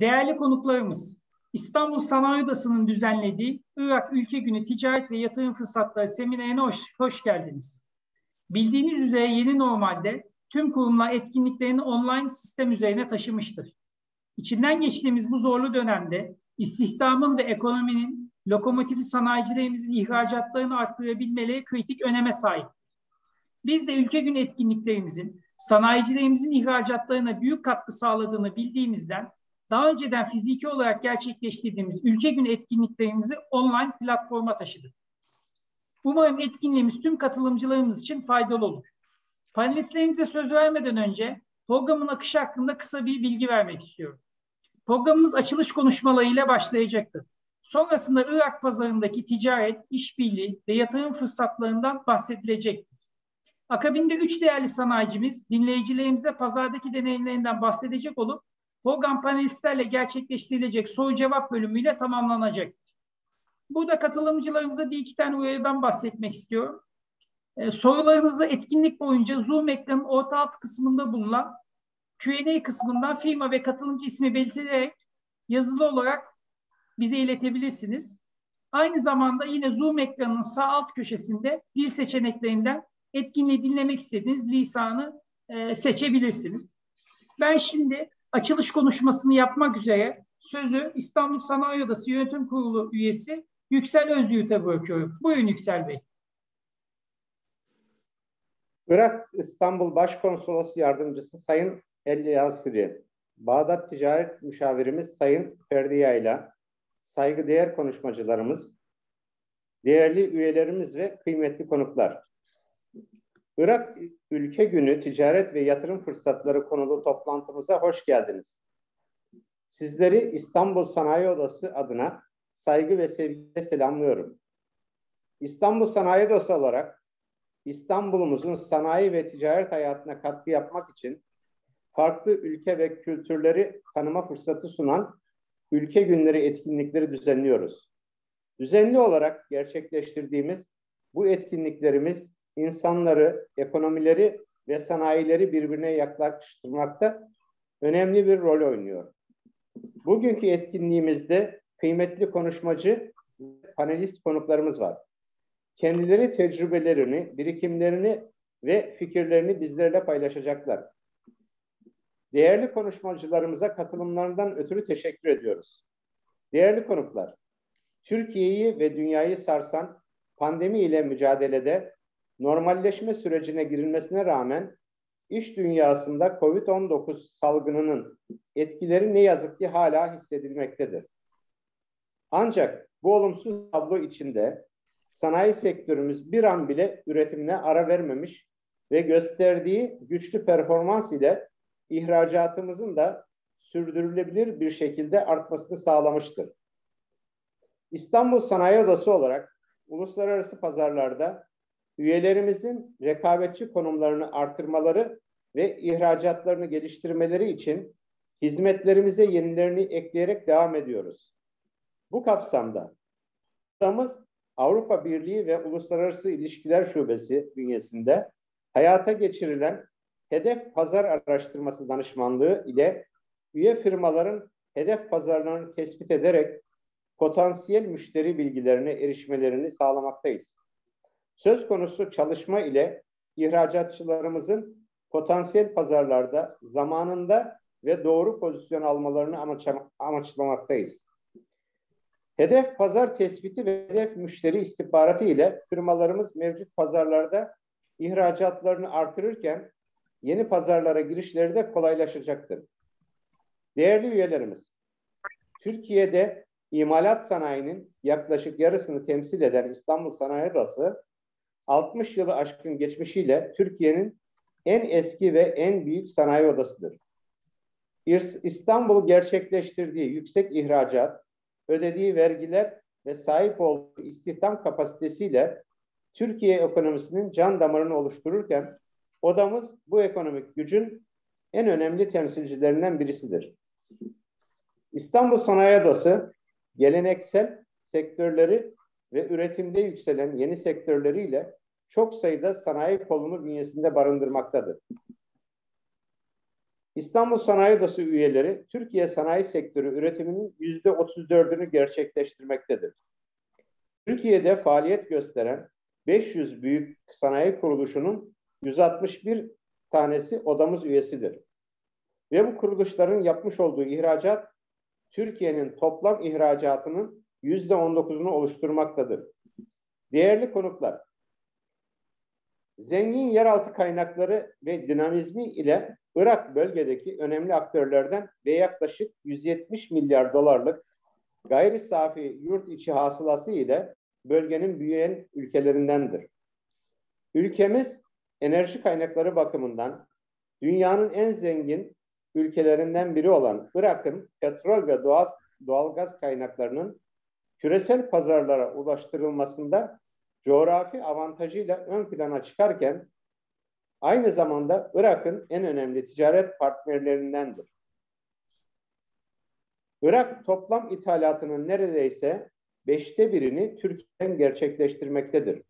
Değerli konuklarımız, İstanbul Sanayi Odası'nın düzenlediği Irak Ülke Günü Ticaret ve Yatırım Fırsatları seminerine hoş, hoş geldiniz. Bildiğiniz üzere yeni normalde tüm kurumlar etkinliklerini online sistem üzerine taşımıştır. İçinden geçtiğimiz bu zorlu dönemde istihdamın ve ekonominin lokomotifi sanayicilerimizin ihracatlarını arttırabilmeleri kritik öneme sahiptir. Biz de ülke gün etkinliklerimizin sanayicilerimizin ihracatlarına büyük katkı sağladığını bildiğimizden daha önceden fiziki olarak gerçekleştirdiğimiz ülke günü etkinliklerimizi online platforma taşıdık. Umarım etkinliğimiz tüm katılımcılarımız için faydalı olur. Panelistlerimize söz vermeden önce programın akışı hakkında kısa bir bilgi vermek istiyorum. Programımız açılış konuşmalarıyla başlayacaktır. Sonrasında Irak pazarındaki ticaret, işbirliği ve yatırım fırsatlarından bahsedilecektir. Akabinde üç değerli sanayicimiz dinleyicilerimize pazardaki deneyimlerinden bahsedecek olup program panelistlerle gerçekleştirilecek soru cevap bölümüyle tamamlanacaktır. Burada katılımcılarımıza bir iki tane uyarıdan bahsetmek istiyorum. Ee, sorularınızı etkinlik boyunca Zoom ekranın orta alt kısmında bulunan Q&A kısmından firma ve katılımcı ismi belirtilerek yazılı olarak bize iletebilirsiniz. Aynı zamanda yine Zoom ekranının sağ alt köşesinde dil seçeneklerinden etkinliği dinlemek istediğiniz lisanı e, seçebilirsiniz. Ben şimdi açılış konuşmasını yapmak üzere sözü İstanbul Sanayi Odası Yönetim Kurulu üyesi Yüksel Özyurt'a bırakıyorum. Buyurun Yüksel Bey. Irak İstanbul Başkonsolosu Yardımcısı Sayın El Yasiri, Bağdat Ticaret Müşavirimiz Sayın Ferdiya ile saygıdeğer konuşmacılarımız, değerli üyelerimiz ve kıymetli konuklar. Irak Ülke Günü Ticaret ve Yatırım Fırsatları konulu toplantımıza hoş geldiniz. Sizleri İstanbul Sanayi Odası adına saygı ve sevgiyle selamlıyorum. İstanbul Sanayi Odası olarak İstanbul'umuzun sanayi ve ticaret hayatına katkı yapmak için farklı ülke ve kültürleri tanıma fırsatı sunan ülke günleri etkinlikleri düzenliyoruz. Düzenli olarak gerçekleştirdiğimiz bu etkinliklerimiz insanları, ekonomileri ve sanayileri birbirine yaklaştırmakta önemli bir rol oynuyor. Bugünkü etkinliğimizde kıymetli konuşmacı panelist konuklarımız var. Kendileri tecrübelerini, birikimlerini ve fikirlerini bizlerle paylaşacaklar. Değerli konuşmacılarımıza katılımlarından ötürü teşekkür ediyoruz. Değerli konuklar, Türkiye'yi ve dünyayı sarsan pandemi ile mücadelede normalleşme sürecine girilmesine rağmen iş dünyasında COVID-19 salgınının etkileri ne yazık ki hala hissedilmektedir. Ancak bu olumsuz tablo içinde sanayi sektörümüz bir an bile üretimine ara vermemiş ve gösterdiği güçlü performans ile ihracatımızın da sürdürülebilir bir şekilde artmasını sağlamıştır. İstanbul Sanayi Odası olarak uluslararası pazarlarda üyelerimizin rekabetçi konumlarını artırmaları ve ihracatlarını geliştirmeleri için hizmetlerimize yenilerini ekleyerek devam ediyoruz. Bu kapsamda odamız Avrupa Birliği ve Uluslararası İlişkiler Şubesi bünyesinde hayata geçirilen hedef pazar araştırması danışmanlığı ile üye firmaların hedef pazarlarını tespit ederek potansiyel müşteri bilgilerine erişmelerini sağlamaktayız. Söz konusu çalışma ile ihracatçılarımızın potansiyel pazarlarda zamanında ve doğru pozisyon almalarını amaçlamaktayız. Hedef pazar tespiti ve hedef müşteri istihbaratı ile firmalarımız mevcut pazarlarda ihracatlarını artırırken yeni pazarlara girişleri de kolaylaşacaktır. Değerli üyelerimiz, Türkiye'de imalat sanayinin yaklaşık yarısını temsil eden İstanbul Sanayi Odası 60 yılı aşkın geçmişiyle Türkiye'nin en eski ve en büyük sanayi odasıdır. İstanbul gerçekleştirdiği yüksek ihracat, ödediği vergiler ve sahip olduğu istihdam kapasitesiyle Türkiye ekonomisinin can damarını oluştururken odamız bu ekonomik gücün en önemli temsilcilerinden birisidir. İstanbul Sanayi Odası geleneksel sektörleri ve üretimde yükselen yeni sektörleriyle çok sayıda sanayi kolunu bünyesinde barındırmaktadır. İstanbul Sanayi Odası üyeleri Türkiye sanayi sektörü üretiminin yüzde 34'ünü gerçekleştirmektedir. Türkiye'de faaliyet gösteren 500 büyük sanayi kuruluşunun 161 tanesi odamız üyesidir. Ve bu kuruluşların yapmış olduğu ihracat Türkiye'nin toplam ihracatının yüzde 19'unu oluşturmaktadır. Değerli konuklar, zengin yeraltı kaynakları ve dinamizmi ile Irak bölgedeki önemli aktörlerden ve yaklaşık 170 milyar dolarlık gayri safi yurt içi hasılası ile bölgenin büyüyen ülkelerindendir. Ülkemiz enerji kaynakları bakımından dünyanın en zengin ülkelerinden biri olan Irak'ın petrol ve doğal, doğalgaz kaynaklarının küresel pazarlara ulaştırılmasında coğrafi avantajıyla ön plana çıkarken aynı zamanda Irak'ın en önemli ticaret partnerlerindendir. Irak toplam ithalatının neredeyse beşte birini Türkiye'den gerçekleştirmektedir.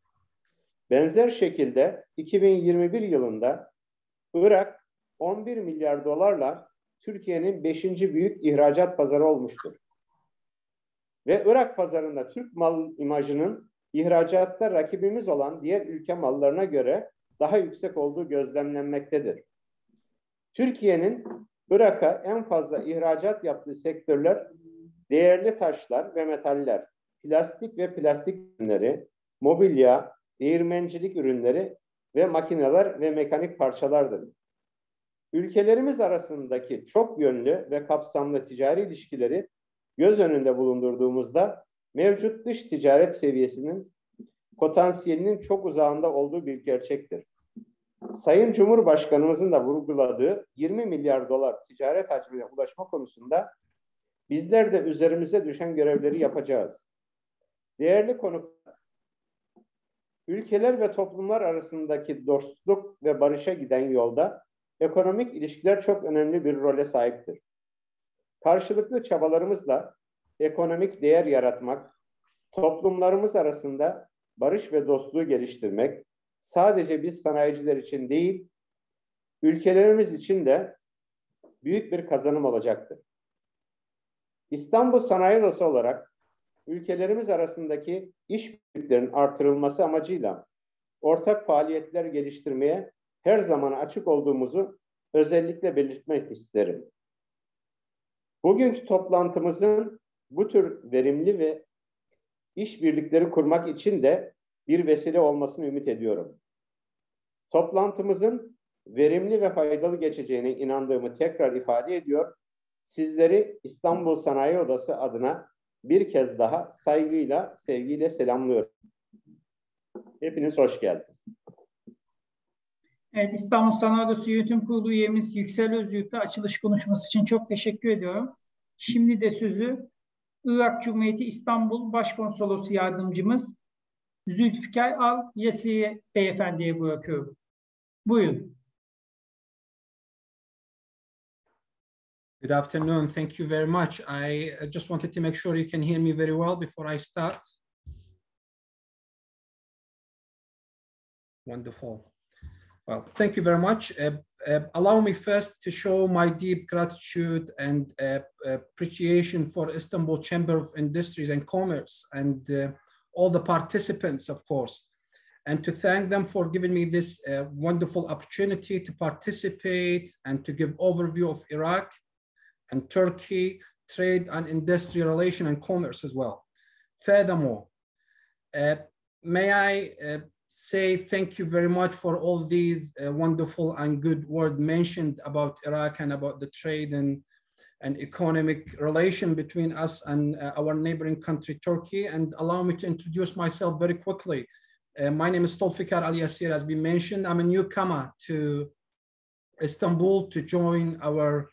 Benzer şekilde 2021 yılında Irak 11 milyar dolarla Türkiye'nin 5. büyük ihracat pazarı olmuştur. Ve Irak pazarında Türk mal imajının ihracatta rakibimiz olan diğer ülke mallarına göre daha yüksek olduğu gözlemlenmektedir. Türkiye'nin Irak'a en fazla ihracat yaptığı sektörler değerli taşlar ve metaller, plastik ve plastik ürünleri, mobilya, değirmencilik ürünleri ve makineler ve mekanik parçalardır. Ülkelerimiz arasındaki çok yönlü ve kapsamlı ticari ilişkileri göz önünde bulundurduğumuzda mevcut dış ticaret seviyesinin potansiyelinin çok uzağında olduğu bir gerçektir. Sayın Cumhurbaşkanımızın da vurguladığı 20 milyar dolar ticaret hacmine ulaşma konusunda bizler de üzerimize düşen görevleri yapacağız. Değerli konuklar, ülkeler ve toplumlar arasındaki dostluk ve barışa giden yolda ekonomik ilişkiler çok önemli bir role sahiptir. Karşılıklı çabalarımızla ekonomik değer yaratmak, toplumlarımız arasında barış ve dostluğu geliştirmek sadece biz sanayiciler için değil, ülkelerimiz için de büyük bir kazanım olacaktır. İstanbul Sanayi Odası olarak ülkelerimiz arasındaki işbirliklerinin artırılması amacıyla ortak faaliyetler geliştirmeye her zaman açık olduğumuzu özellikle belirtmek isterim. Bugünkü toplantımızın bu tür verimli ve işbirlikleri kurmak için de bir vesile olmasını ümit ediyorum. Toplantımızın verimli ve faydalı geçeceğine inandığımı tekrar ifade ediyor. Sizleri İstanbul Sanayi Odası adına bir kez daha saygıyla, sevgiyle selamlıyorum. Hepiniz hoş geldiniz. Evet, İstanbul Sanayi Odası Yönetim Kurulu üyemiz Yüksel Özgürt'e açılış konuşması için çok teşekkür ediyorum. Şimdi de sözü Irak Cumhuriyeti İstanbul Başkonsolosu Yardımcımız Zülfikar Al Yasiye Beyefendi'ye bırakıyorum. Buyurun. Good afternoon. Thank you very much. I just wanted to make sure you can hear me very well before I start. Wonderful. Well, thank you very much. Uh, uh, allow me first to show my deep gratitude and uh, appreciation for Istanbul Chamber of Industries and Commerce and uh, all the participants, of course, and to thank them for giving me this uh, wonderful opportunity to participate and to give overview of Iraq and Turkey trade and industrial relation and commerce as well. Furthermore, uh, may I say thank you very much for all these uh, wonderful and good words mentioned about Iraq and about the trade and, and economic relation between us and uh, our neighboring country, Turkey. And allow me to introduce myself very quickly. Uh, my name is Tolfikar Ali Yasir, as been mentioned. I'm a newcomer to Istanbul to join our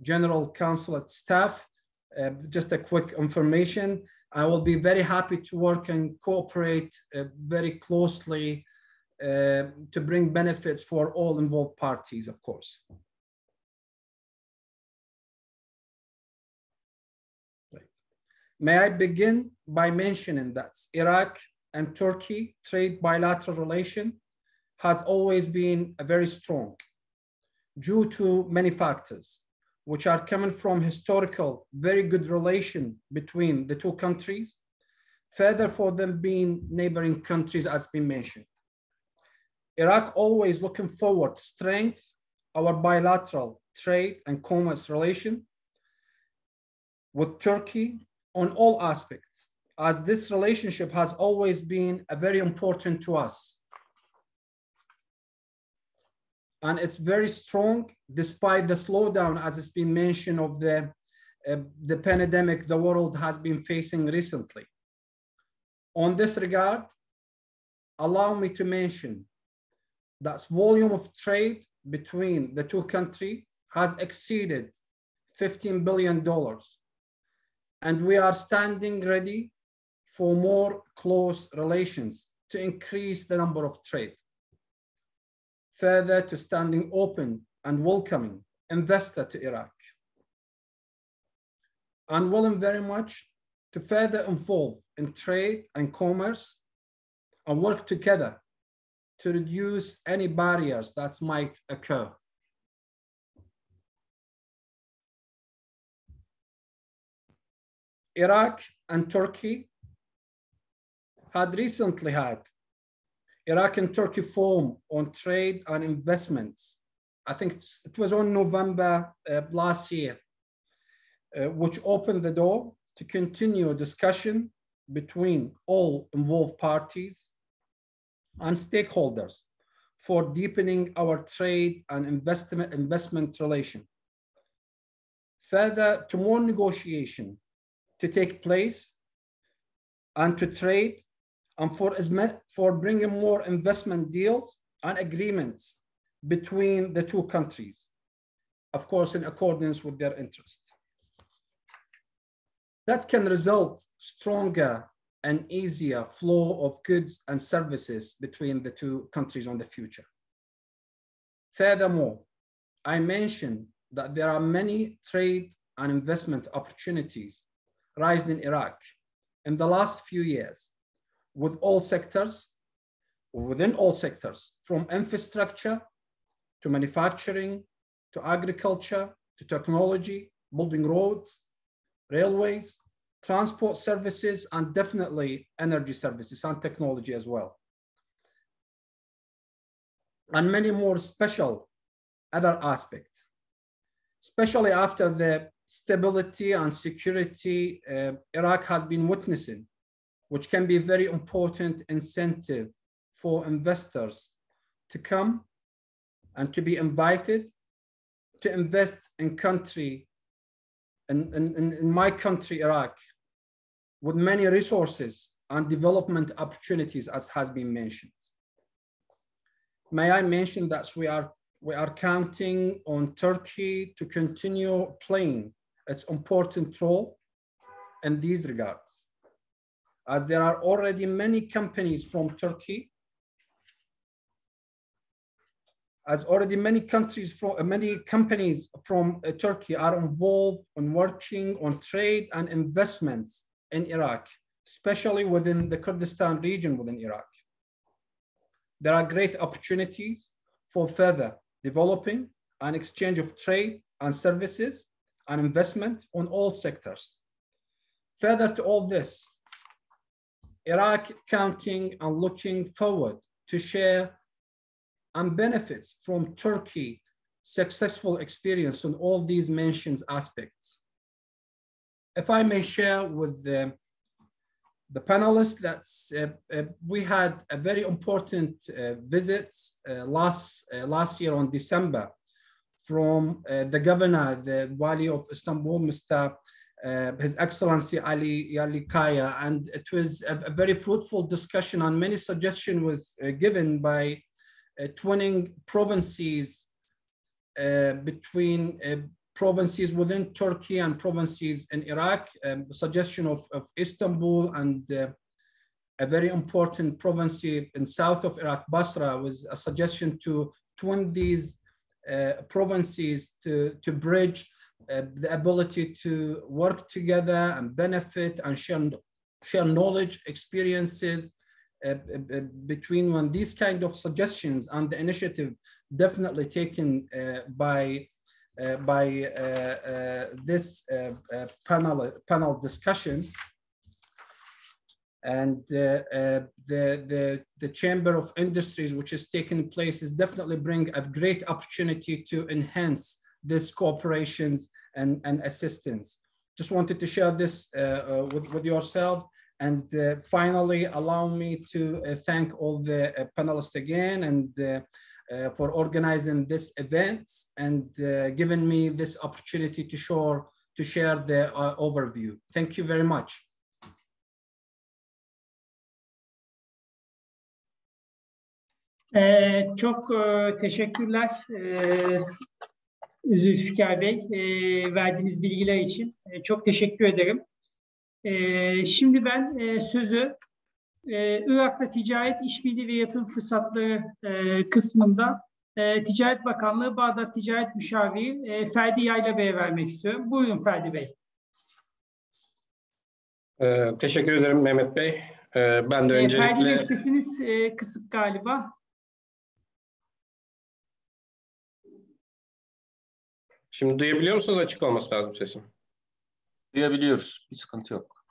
general consulate staff. Uh, just a quick information. I will be very happy to work and cooperate uh, very closely uh, to bring benefits for all involved parties, of course. May I begin by mentioning that Iraq and Turkey trade bilateral relation has always been very strong. due to many factors, which are coming from historical, very good relation between the two countries, further for them being neighboring countries as been mentioned. Iraq always looking forward to strength our bilateral trade and commerce relation with Turkey on all aspects, as this relationship has always been a very important to us. And it's very strong despite the slowdown, as it's been mentioned, of the, uh, the pandemic the world has been facing recently. On this regard, allow me to mention that volume of trade between the two countries has exceeded $15 billion. And we are standing ready for more close relations to increase the number of trade. Further to standing open and welcoming investor to Iraq. And willing very much to further involve in trade and commerce and work together to reduce any barriers that might occur. Iraq and Turkey had recently had Iraq and Turkey Forum on Trade and Investments. I think it was on November uh, last year, uh, which opened the door to continue discussion between all involved parties and stakeholders for deepening our trade and investment, investment relation. Further, to more negotiation to take place and to trade and for, for bringing more investment deals and agreements between the two countries, of course, in accordance with their interests. That can result stronger and easier flow of goods and services between the two countries on the future. Furthermore, I mentioned that there are many trade and investment opportunities raised in Iraq in the last few years with all sectors, within all sectors, from infrastructure to manufacturing, to agriculture, to technology, building roads, railways, transport services, and definitely energy services and technology as well. And many more special other aspects, especially after the stability and security uh, Iraq has been witnessing, which can be a very important incentive for investors to come and to be invited to invest in country, in, in, in my country, Iraq, with many resources and development opportunities as has been mentioned. May I mention that we are, we are counting on Turkey to continue playing its important role in these regards, as there are already many companies from Turkey as already many countries from uh, many companies from uh, Turkey are involved in working on trade and investments in Iraq, especially within the Kurdistan region within Iraq. There are great opportunities for further developing an exchange of trade and services and investment on all sectors. Further to all this, Iraq counting and looking forward to share and benefits from Turkey successful experience on all these mentioned aspects if I may share with the, the panelists that uh, uh, we had a very important uh, visit uh, last, uh, last year on December from uh, the governor, the Wali of Istanbul, Mr. His Excellency Ali Yerlikaya, and it was a, a, very fruitful discussion and many suggestion was given by twinning provinces between provinces within Turkey and provinces in Iraq, um, suggestion of, of Istanbul and uh, a very important province in south of Iraq, Basra, was a suggestion to twin these uh, provinces to, to bridge uh, the ability to work together and benefit and share, share knowledge, experiences uh, uh between when these kind of suggestions and the initiative definitely taken uh, by uh, by uh, this panel panel discussion. And the, uh, the, the, the Chamber of Industries, which is taking place, is definitely bring a great opportunity to enhance this cooperations and, and assistance. Just wanted to share this uh, uh, with, with yourself. And uh, finally, allow me to uh, thank all the uh, panelists again and for organizing this event and giving me this opportunity to share, to share the overview. Thank you very much. Çok teşekkürler Zülfikar Bey e, verdiğiniz bilgiler için. E, çok teşekkür ederim. E, şimdi ben e, sözü e, Irak'ta ticaret, işbirliği ve yatırım fırsatları e, kısmında e, Ticaret Bakanlığı Bağdat Ticaret Müşaviri e, Ferdi Yayla Bey'e vermek istiyorum. Buyurun Ferdi Bey. Ee, teşekkür ederim Mehmet Bey. Ee, ben de öncelikle... Ferdi Bey sesiniz e, kısık galiba. Şimdi duyabiliyor musunuz? Açık olması lazım sesim. Duyabiliyoruz. Bir sıkıntı yok.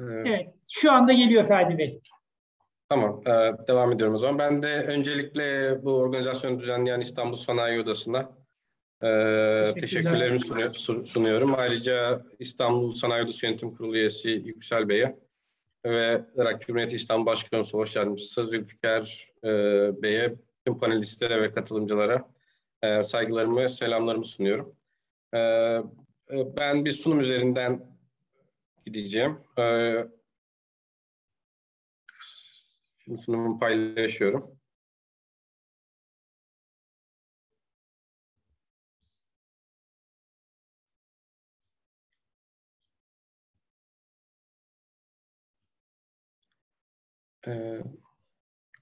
Ee, evet. Şu anda geliyor Ferdi Bey. Tamam. E, devam ediyorum o zaman. Ben de öncelikle bu organizasyonu düzenleyen İstanbul Sanayi Odası'na e, teşekkürlerimi sunuyor, sunuyorum. Ayrıca İstanbul Sanayi Odası Yönetim Kurulu üyesi Yüksel Bey'e ve Irak Cumhuriyeti İstanbul Başkanı Savaş Yardımcısı Zülfikar e, Bey'e tüm panelistlere ve katılımcılara e, saygılarımı, selamlarımı sunuyorum. E, e, ben bir sunum üzerinden gideceğim. E, şimdi sunumumu paylaşıyorum. Ee,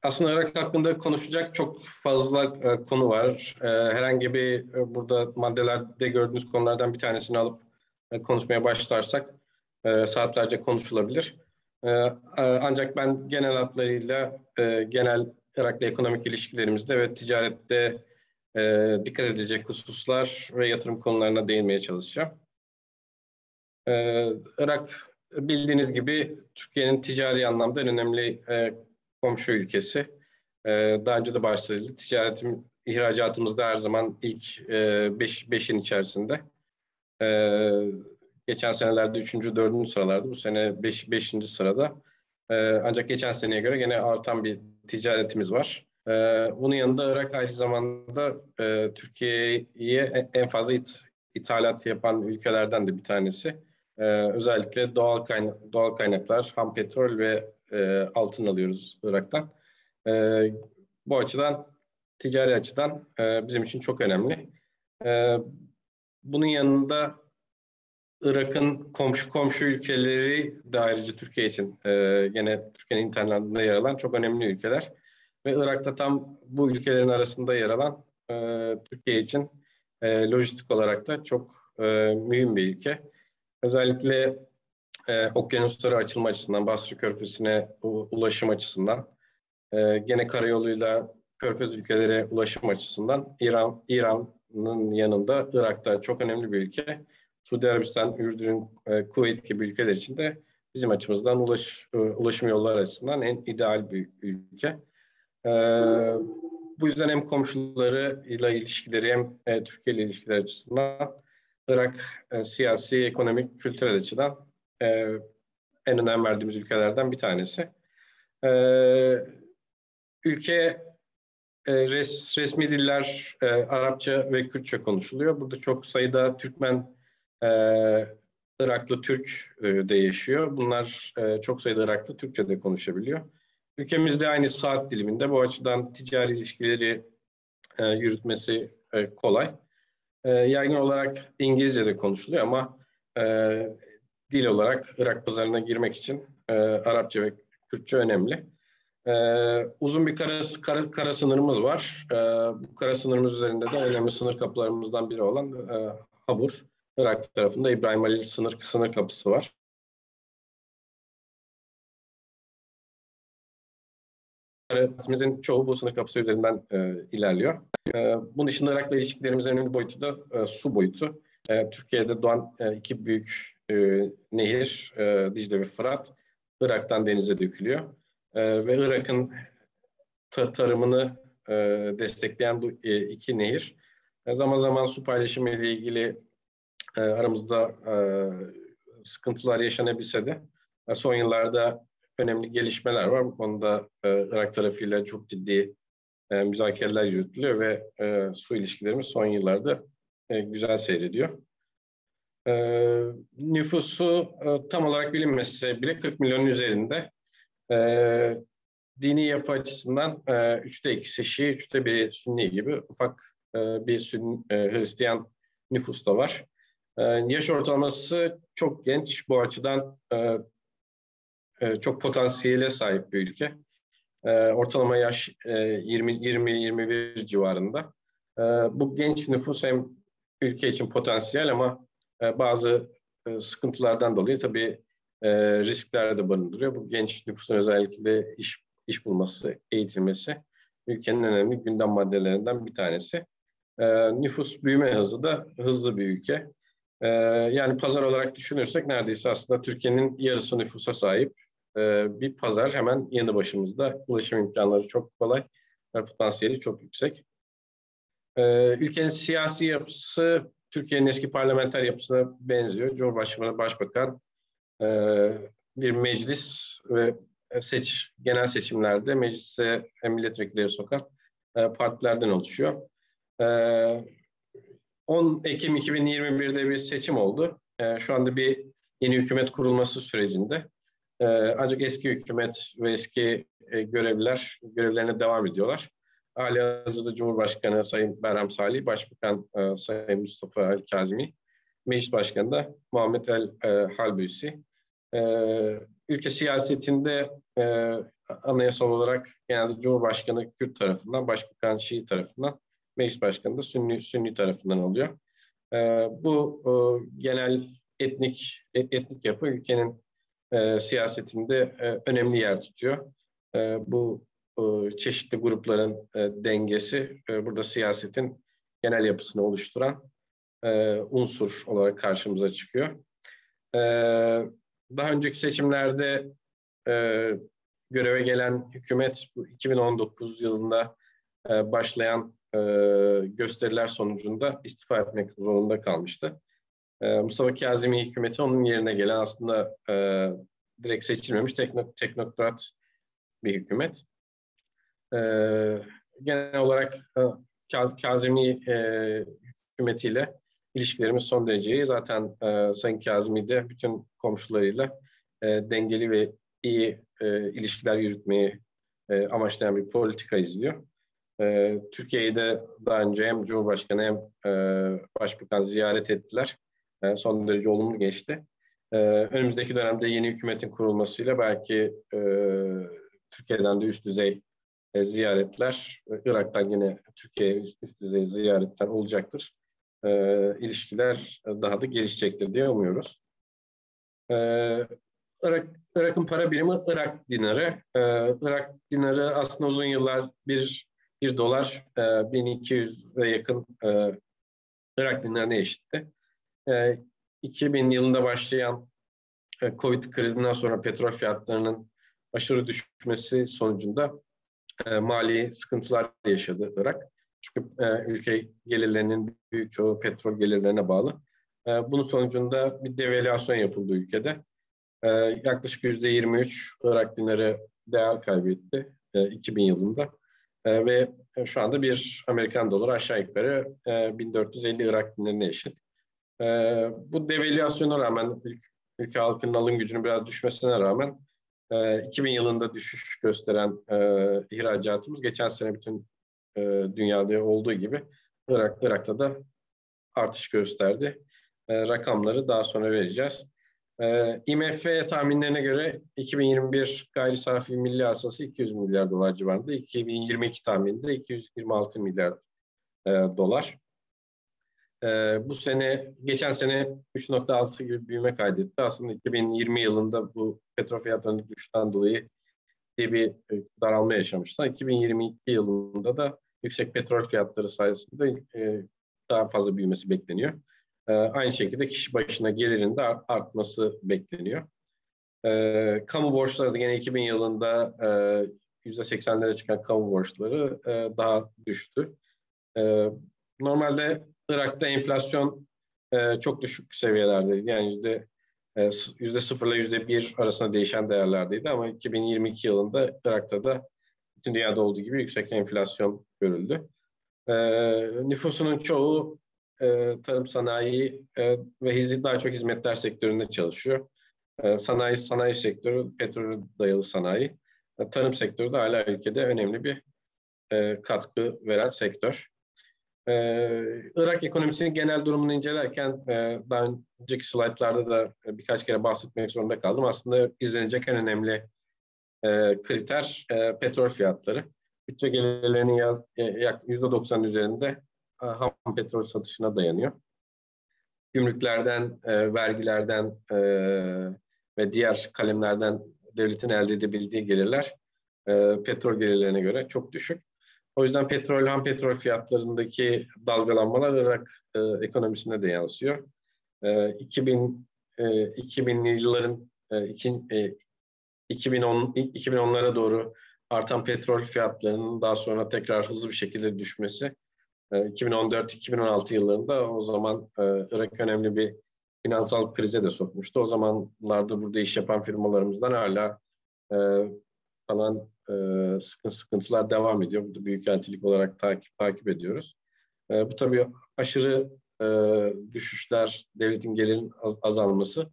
aslında Irak hakkında konuşacak çok fazla e, konu var. E, herhangi bir e, burada maddelerde gördüğünüz konulardan bir tanesini alıp e, konuşmaya başlarsak e, saatlerce konuşulabilir. E, e, ancak ben genel hatlarıyla e, genel Irak'la ekonomik ilişkilerimizde ve ticarette e, dikkat edilecek hususlar ve yatırım konularına değinmeye çalışacağım. E, Irak bildiğiniz gibi Türkiye'nin ticari anlamda en önemli e, komşu ülkesi. E, daha önce de bahsedildi. Ticaretim, ihracatımızda her zaman ilk e, beş, beşin içerisinde. E, geçen senelerde üçüncü, dördüncü sıralarda. Bu sene beş, beşinci sırada. E, ancak geçen seneye göre gene artan bir ticaretimiz var. E, bunun yanında Irak aynı zamanda e, Türkiye'ye en fazla it, ithalat yapan ülkelerden de bir tanesi. Ee, özellikle doğal, kaynak, doğal kaynaklar, ham petrol ve e, altın alıyoruz Irak'tan. E, bu açıdan, ticari açıdan e, bizim için çok önemli. E, bunun yanında Irak'ın komşu komşu ülkeleri de ayrıca Türkiye için e, gene Türkiye'nin internetinde yer alan çok önemli ülkeler. Ve Irak'ta tam bu ülkelerin arasında yer alan e, Türkiye için e, lojistik olarak da çok e, mühim bir ülke. Özellikle e, okyanuslara açılma açısından, Basra Körfezi'ne ulaşım açısından, e, gene karayoluyla Körfez ülkelere ulaşım açısından İran İran'ın yanında Irak'ta çok önemli bir ülke. Suudi Arabistan, Ürdün, e, Kuveyt gibi ülkeler için de bizim açımızdan ulaş, e, ulaşım yolları açısından en ideal bir ülke. E, bu yüzden hem komşularıyla ilişkileri hem e, Türkiye ile ilişkiler açısından Irak e, siyasi, ekonomik, kültürel açıdan e, en önem verdiğimiz ülkelerden bir tanesi. E, ülke e, res, resmi diller e, Arapça ve Kürtçe konuşuluyor. Burada çok sayıda Türkmen, e, Iraklı Türk e, de yaşıyor. Bunlar e, çok sayıda Iraklı Türkçe de konuşabiliyor. Ülkemizde aynı saat diliminde bu açıdan ticari ilişkileri e, yürütmesi e, kolay. E, yaygın olarak İngilizce de konuşuluyor ama e, dil olarak Irak pazarına girmek için e, Arapça ve Kürtçe önemli. E, uzun bir kara, kara, kara sınırımız var. E, bu kara sınırımız üzerinde de önemli sınır kapılarımızdan biri olan e, Habur. Irak tarafında İbrahim Halil sınır, sınır kapısı var. ticaretimizin çoğu bu sınır kapısı üzerinden e, ilerliyor. E, bunun dışında Irak'la ilişkilerimizin önemli boyutu da e, su boyutu. E, Türkiye'de doğan e, iki büyük e, nehir, e, Dicle ve Fırat, Irak'tan denize dökülüyor. E, ve Irak'ın tarımını e, destekleyen bu e, iki nehir e, zaman zaman su paylaşımı ile ilgili e, aramızda e, sıkıntılar yaşanabilse de e, son yıllarda önemli gelişmeler var. Bu konuda e, Irak tarafıyla çok ciddi e, müzakereler yürütülüyor ve e, su ilişkilerimiz son yıllarda e, güzel seyrediyor. E, nüfusu e, tam olarak bilinmese bile 40 milyonun üzerinde. E, dini yapı açısından e, üçte ikisi Şii, üçte biri Sünni gibi ufak e, bir Sünni, e, Hristiyan nüfus da var. E, yaş ortalaması çok genç. Bu açıdan e, e, çok potansiyele sahip bir ülke. E, ortalama yaş e, 20-21 civarında. E, bu genç nüfus hem ülke için potansiyel ama e, bazı e, sıkıntılardan dolayı tabii e, riskler de barındırıyor. Bu genç nüfusun özellikle iş iş bulması, eğitilmesi ülkenin önemli gündem maddelerinden bir tanesi. E, nüfus büyüme hızı da hızlı bir ülke. Yani pazar olarak düşünürsek neredeyse aslında Türkiye'nin yarısı nüfusa sahip bir pazar hemen yanı başımızda. Ulaşım imkanları çok kolay ve potansiyeli çok yüksek. Ülkenin siyasi yapısı Türkiye'nin eski parlamenter yapısına benziyor. Cumhurbaşkanı, Başbakan, e, bir meclis ve seç genel seçimlerde meclise milletvekilleri sokan e, partilerden oluşuyor. E, 10 Ekim 2021'de bir seçim oldu. E, şu anda bir yeni hükümet kurulması sürecinde. E, ancak eski hükümet ve eski e, görevliler görevlerine devam ediyorlar. Hali hazırda Cumhurbaşkanı Sayın Berham Salih, Başbakan e, Sayın Mustafa El Kazimi, Meclis Başkanı da Muhammed El e, Halbüsi. E, ülke siyasetinde e, anayasal olarak genelde Cumhurbaşkanı Kürt tarafından, Başbakan Şii tarafından, Meclis Başkanı da Sünni, Sünni tarafından oluyor. E, bu e, genel etnik e, etnik yapı ülkenin e, siyasetinde e, önemli yer tutuyor. E, bu çeşitli grupların e, dengesi e, burada siyasetin genel yapısını oluşturan e, unsur olarak karşımıza çıkıyor. E, daha önceki seçimlerde e, göreve gelen hükümet 2019 yılında e, başlayan e, gösteriler sonucunda istifa etmek zorunda kalmıştı. E, Mustafa Kazimi hükümeti onun yerine gelen aslında e, direkt seçilmemiş tekno, teknokrat bir hükümet. E, genel olarak e, Kaz, Kazimi e, hükümetiyle ilişkilerimiz son derece iyi. Zaten e, Sayın Kazimi de bütün komşularıyla e, dengeli ve iyi e, ilişkiler yürütmeyi e, amaçlayan bir politika izliyor. E, Türkiye'yi de daha önce hem Cumhurbaşkanı hem e, Başbakan ziyaret ettiler. E, son derece olumlu geçti. E, önümüzdeki dönemde yeni hükümetin kurulmasıyla belki e, Türkiye'den de üst düzey e, ziyaretler, Irak'tan yine Türkiye'ye üst, üst düzey ziyaretler olacaktır. E, ilişkiler daha da gelişecektir diye umuyoruz. E, Irak, Irak'ın para birimi Irak dinarı. Ee, Irak dinarı aslında uzun yıllar bir, bir dolar e, 1200'e yakın e, Irak dinarına eşitti. E, 2000 yılında başlayan e, Covid krizinden sonra petrol fiyatlarının aşırı düşmesi sonucunda e, mali sıkıntılar yaşadı Irak. Çünkü e, ülke gelirlerinin büyük çoğu petrol gelirlerine bağlı. E, bunun sonucunda bir devalüasyon yapıldı ülkede. E, yaklaşık yüzde 23 Irak dinarı değer kaybetti e, 2000 yılında. E, ve şu anda bir Amerikan doları aşağı yukarı e, 1450 Irak dinarına eşit. E, bu devalüasyona rağmen ülke, ülke halkının alım gücünün biraz düşmesine rağmen e, 2000 yılında düşüş gösteren e, ihracatımız geçen sene bütün e, dünyada olduğu gibi Irak, Irak'ta da artış gösterdi. E, rakamları daha sonra vereceğiz. E, IMF tahminlerine göre 2021 gayri safi milli hasılası 200 milyar dolar civarında. 2022 tahmininde 226 milyar e, dolar. E, bu sene, geçen sene 3.6 gibi büyüme kaydetti. Aslında 2020 yılında bu petrol fiyatlarının düşüşten dolayı ciddi bir e, daralma yaşamışlar. 2022 yılında da yüksek petrol fiyatları sayesinde e, daha fazla büyümesi bekleniyor. E, aynı şekilde kişi başına gelirin de artması bekleniyor. E, kamu borçları da yine 2000 yılında e, %80'lere çıkan kamu borçları e, daha düştü. Normalde Irak'ta enflasyon e, çok düşük seviyelerdeydi. Yani yüzde e, yüzde sıfır ile yüzde bir arasında değişen değerlerdeydi ama 2022 yılında Irak'ta da bütün dünyada olduğu gibi yüksek enflasyon görüldü. E, nüfusunun çoğu e, tarım sanayi e, ve hizmet daha çok hizmetler sektöründe çalışıyor. E, sanayi sanayi sektörü petrol dayalı sanayi. E, tarım sektörü de hala ülkede önemli bir e, katkı veren sektör. Ee, Irak ekonomisinin genel durumunu incelerken e, daha önceki slaytlarda da birkaç kere bahsetmek zorunda kaldım. Aslında izlenecek en önemli e, kriter e, petrol fiyatları. Bütçe gelirlerinin yaz, e, yaklaşık %90 üzerinde e, ham petrol satışına dayanıyor. Gümrüklerden, e, vergilerden e, ve diğer kalemlerden devletin elde edebildiği gelirler e, petrol gelirlerine göre çok düşük. O yüzden petrol, ham petrol fiyatlarındaki dalgalanmalar Irak e, ekonomisine de yansıyor. E, 2000 e, 2000'li yılların e, iki, e, 2010 2010'lara doğru artan petrol fiyatlarının daha sonra tekrar hızlı bir şekilde düşmesi. E, 2014-2016 yıllarında o zaman e, Irak önemli bir finansal krize de sokmuştu. O zamanlarda burada iş yapan firmalarımızdan hala e, kalan e, sıkıntı sıkıntılar devam ediyor. Burada büyükeltilik olarak takip takip ediyoruz. Bu tabii aşırı düşüşler, devletin gelirinin az, azalması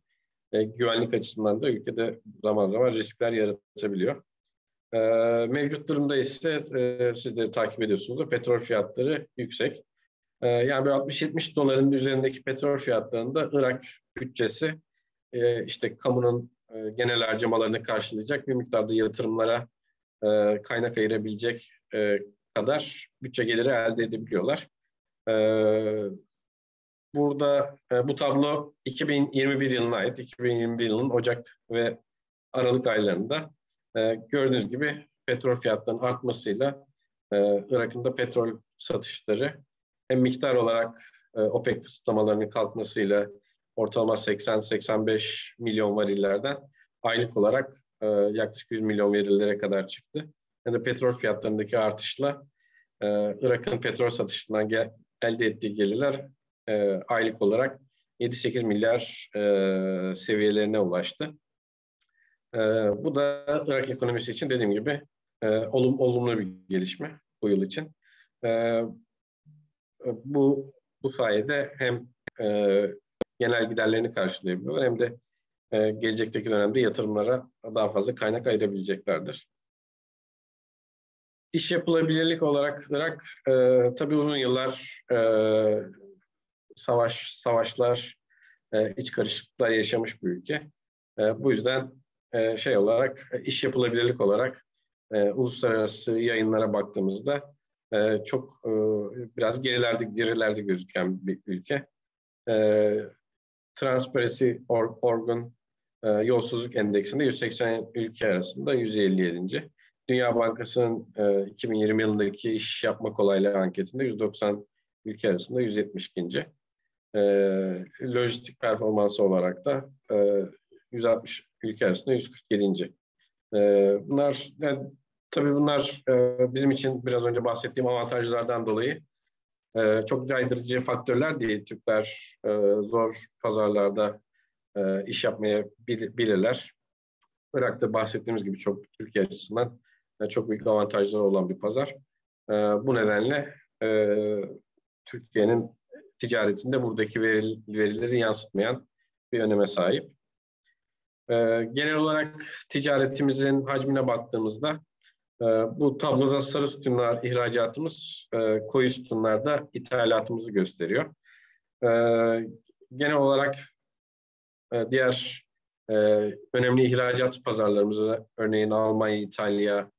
güvenlik açısından da ülkede zaman zaman riskler yaratabiliyor. Mevcut durumda ise siz de takip ediyorsunuz petrol fiyatları yüksek. E, yani 60-70 doların üzerindeki petrol fiyatlarında Irak bütçesi işte kamunun genel harcamalarını karşılayacak bir miktarda yatırımlara e, kaynak ayırabilecek e, kadar bütçe geliri elde edebiliyorlar. E, burada e, bu tablo 2021 yılına ait. 2021 yılının Ocak ve Aralık aylarında e, gördüğünüz gibi petrol fiyatlarının artmasıyla e, Irak'ın da petrol satışları hem miktar olarak e, OPEC kısıtlamalarının kalkmasıyla ortalama 80-85 milyon varillerden aylık olarak e, yaklaşık 100 milyon verilere kadar çıktı. Yani petrol fiyatlarındaki artışla e, Irak'ın petrol satışından gel, elde ettiği gelirler e, aylık olarak 7-8 milyar e, seviyelerine ulaştı. E, bu da Irak ekonomisi için dediğim gibi e, olum, olumlu bir gelişme bu yıl için. E, bu bu sayede hem e, genel giderlerini karşılayabiliyorlar hem de e, gelecekteki dönemde yatırımlara daha fazla kaynak ayırabileceklerdir. İş yapılabilirlik olarak Irak e, tabii uzun yıllar e, savaş, savaşlar, e, iç karışıklıklar yaşamış bir ülke. E, bu yüzden e, şey olarak, e, iş yapılabilirlik olarak e, uluslararası yayınlara baktığımızda e, çok e, biraz gerilerde gerilerde gözüken bir ülke. E, Transparency Organ e, yolsuzluk endeksinde 180 ülke arasında 157. Dünya Bankası'nın e, 2020 yılındaki iş yapma kolaylığı anketinde 190 ülke arasında 172. E, lojistik performansı olarak da e, 160 ülke arasında 147. E, bunlar yani, tabii bunlar e, bizim için biraz önce bahsettiğim avantajlardan dolayı e, çok caydırıcı faktörler değil. Türkler e, zor pazarlarda e, iş yapmaya bilirler. Irak'ta bahsettiğimiz gibi çok Türkiye açısından e, çok büyük avantajları olan bir pazar. E, bu nedenle e, Türkiye'nin ticaretinde buradaki veri, verileri yansıtmayan bir öneme sahip. E, genel olarak ticaretimizin hacmine baktığımızda e, bu tabloda sarı sütunlar ihracatımız, e, koyu sütunlarda ithalatımızı gösteriyor. E, genel olarak e, diğer e, önemli ihracat pazarlarımızı örneğin Almanya, İtalya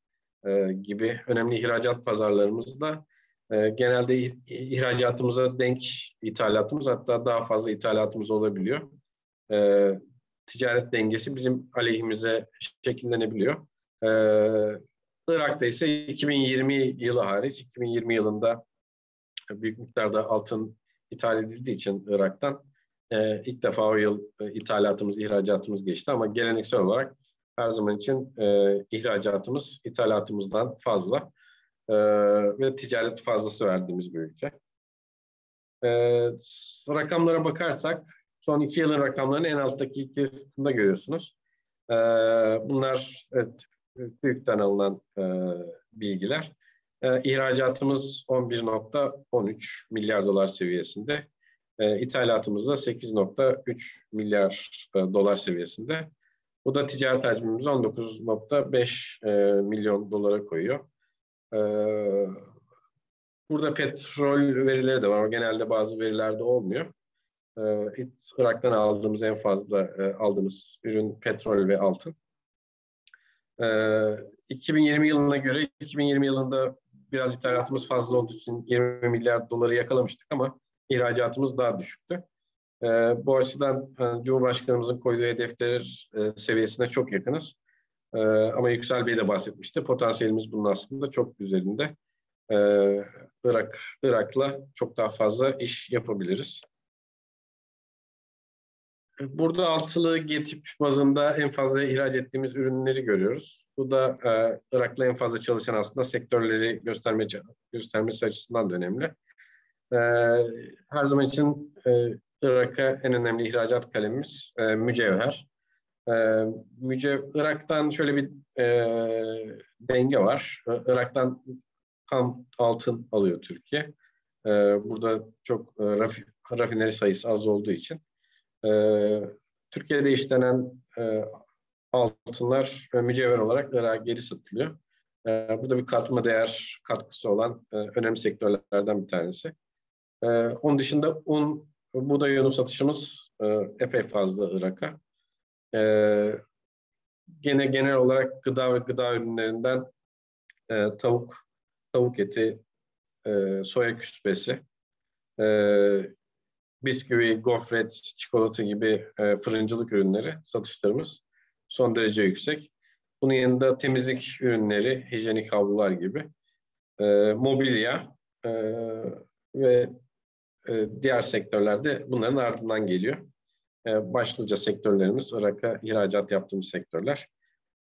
e, gibi önemli ihracat pazarlarımızda e, genelde ihracatımıza denk ithalatımız hatta daha fazla ithalatımız olabiliyor. Ticaret dengesi bizim aleyhimize şekillenebiliyor. Irak'ta ise 2020 yılı hariç, 2020 yılında büyük miktarda altın ithal edildiği için Irak'tan e, ilk defa o yıl e, ithalatımız, ihracatımız geçti ama geleneksel olarak her zaman için e, ihracatımız ithalatımızdan fazla e, ve ticaret fazlası verdiğimiz bir ülke. E, rakamlara bakarsak son iki yılın rakamlarını en alttaki iki sütunda görüyorsunuz. E, bunlar evet, TÜİK'ten alınan e, bilgiler. E, ihracatımız 11.13 milyar dolar seviyesinde. E, ithalatımız da 8.3 milyar e, dolar seviyesinde. Bu da ticaret hacmimizi 19.5 e, milyon dolara koyuyor. E, burada petrol verileri de var. Genelde bazı verilerde olmuyor. E, Irak'tan aldığımız en fazla e, aldığımız ürün petrol ve altın. E, 2020 yılına göre 2020 yılında biraz ithalatımız fazla olduğu için 20 milyar doları yakalamıştık ama ihracatımız daha düşüktü. E, bu açıdan e, Cumhurbaşkanımızın koyduğu hedefler e, seviyesine çok yakınız. E, ama Yüksel Bey de bahsetmişti. Potansiyelimiz bunun aslında çok üzerinde. E, Irak, Irak'la çok daha fazla iş yapabiliriz. Burada altılı getip bazında en fazla ihraç ettiğimiz ürünleri görüyoruz. Bu da e, Irak'la en fazla çalışan aslında sektörleri gösterme, göstermesi açısından da önemli. E, her zaman için e, Irak'a en önemli ihracat kalemimiz e, mücevher. E, Irak'tan şöyle bir e, denge var. Irak'tan tam altın alıyor Türkiye. E, burada çok raf, rafineri sayısı az olduğu için. Türkiye'de işlenen altınlar e, mücevher olarak Irak'a geri satılıyor. E, bu da bir katma değer katkısı olan önemli sektörlerden bir tanesi. E, onun dışında un, buğday unu satışımız e, epey fazla Irak'a. E, gene genel olarak gıda ve gıda ürünlerinden e, tavuk, tavuk eti, e, soya küspesi, e, bisküvi, gofret, çikolata gibi e, fırıncılık ürünleri satışlarımız son derece yüksek. Bunun yanında temizlik ürünleri, hijyenik havlular gibi, e, mobilya e, ve diğer sektörlerde bunların ardından geliyor. E, başlıca sektörlerimiz Irak'a ihracat yaptığımız sektörler.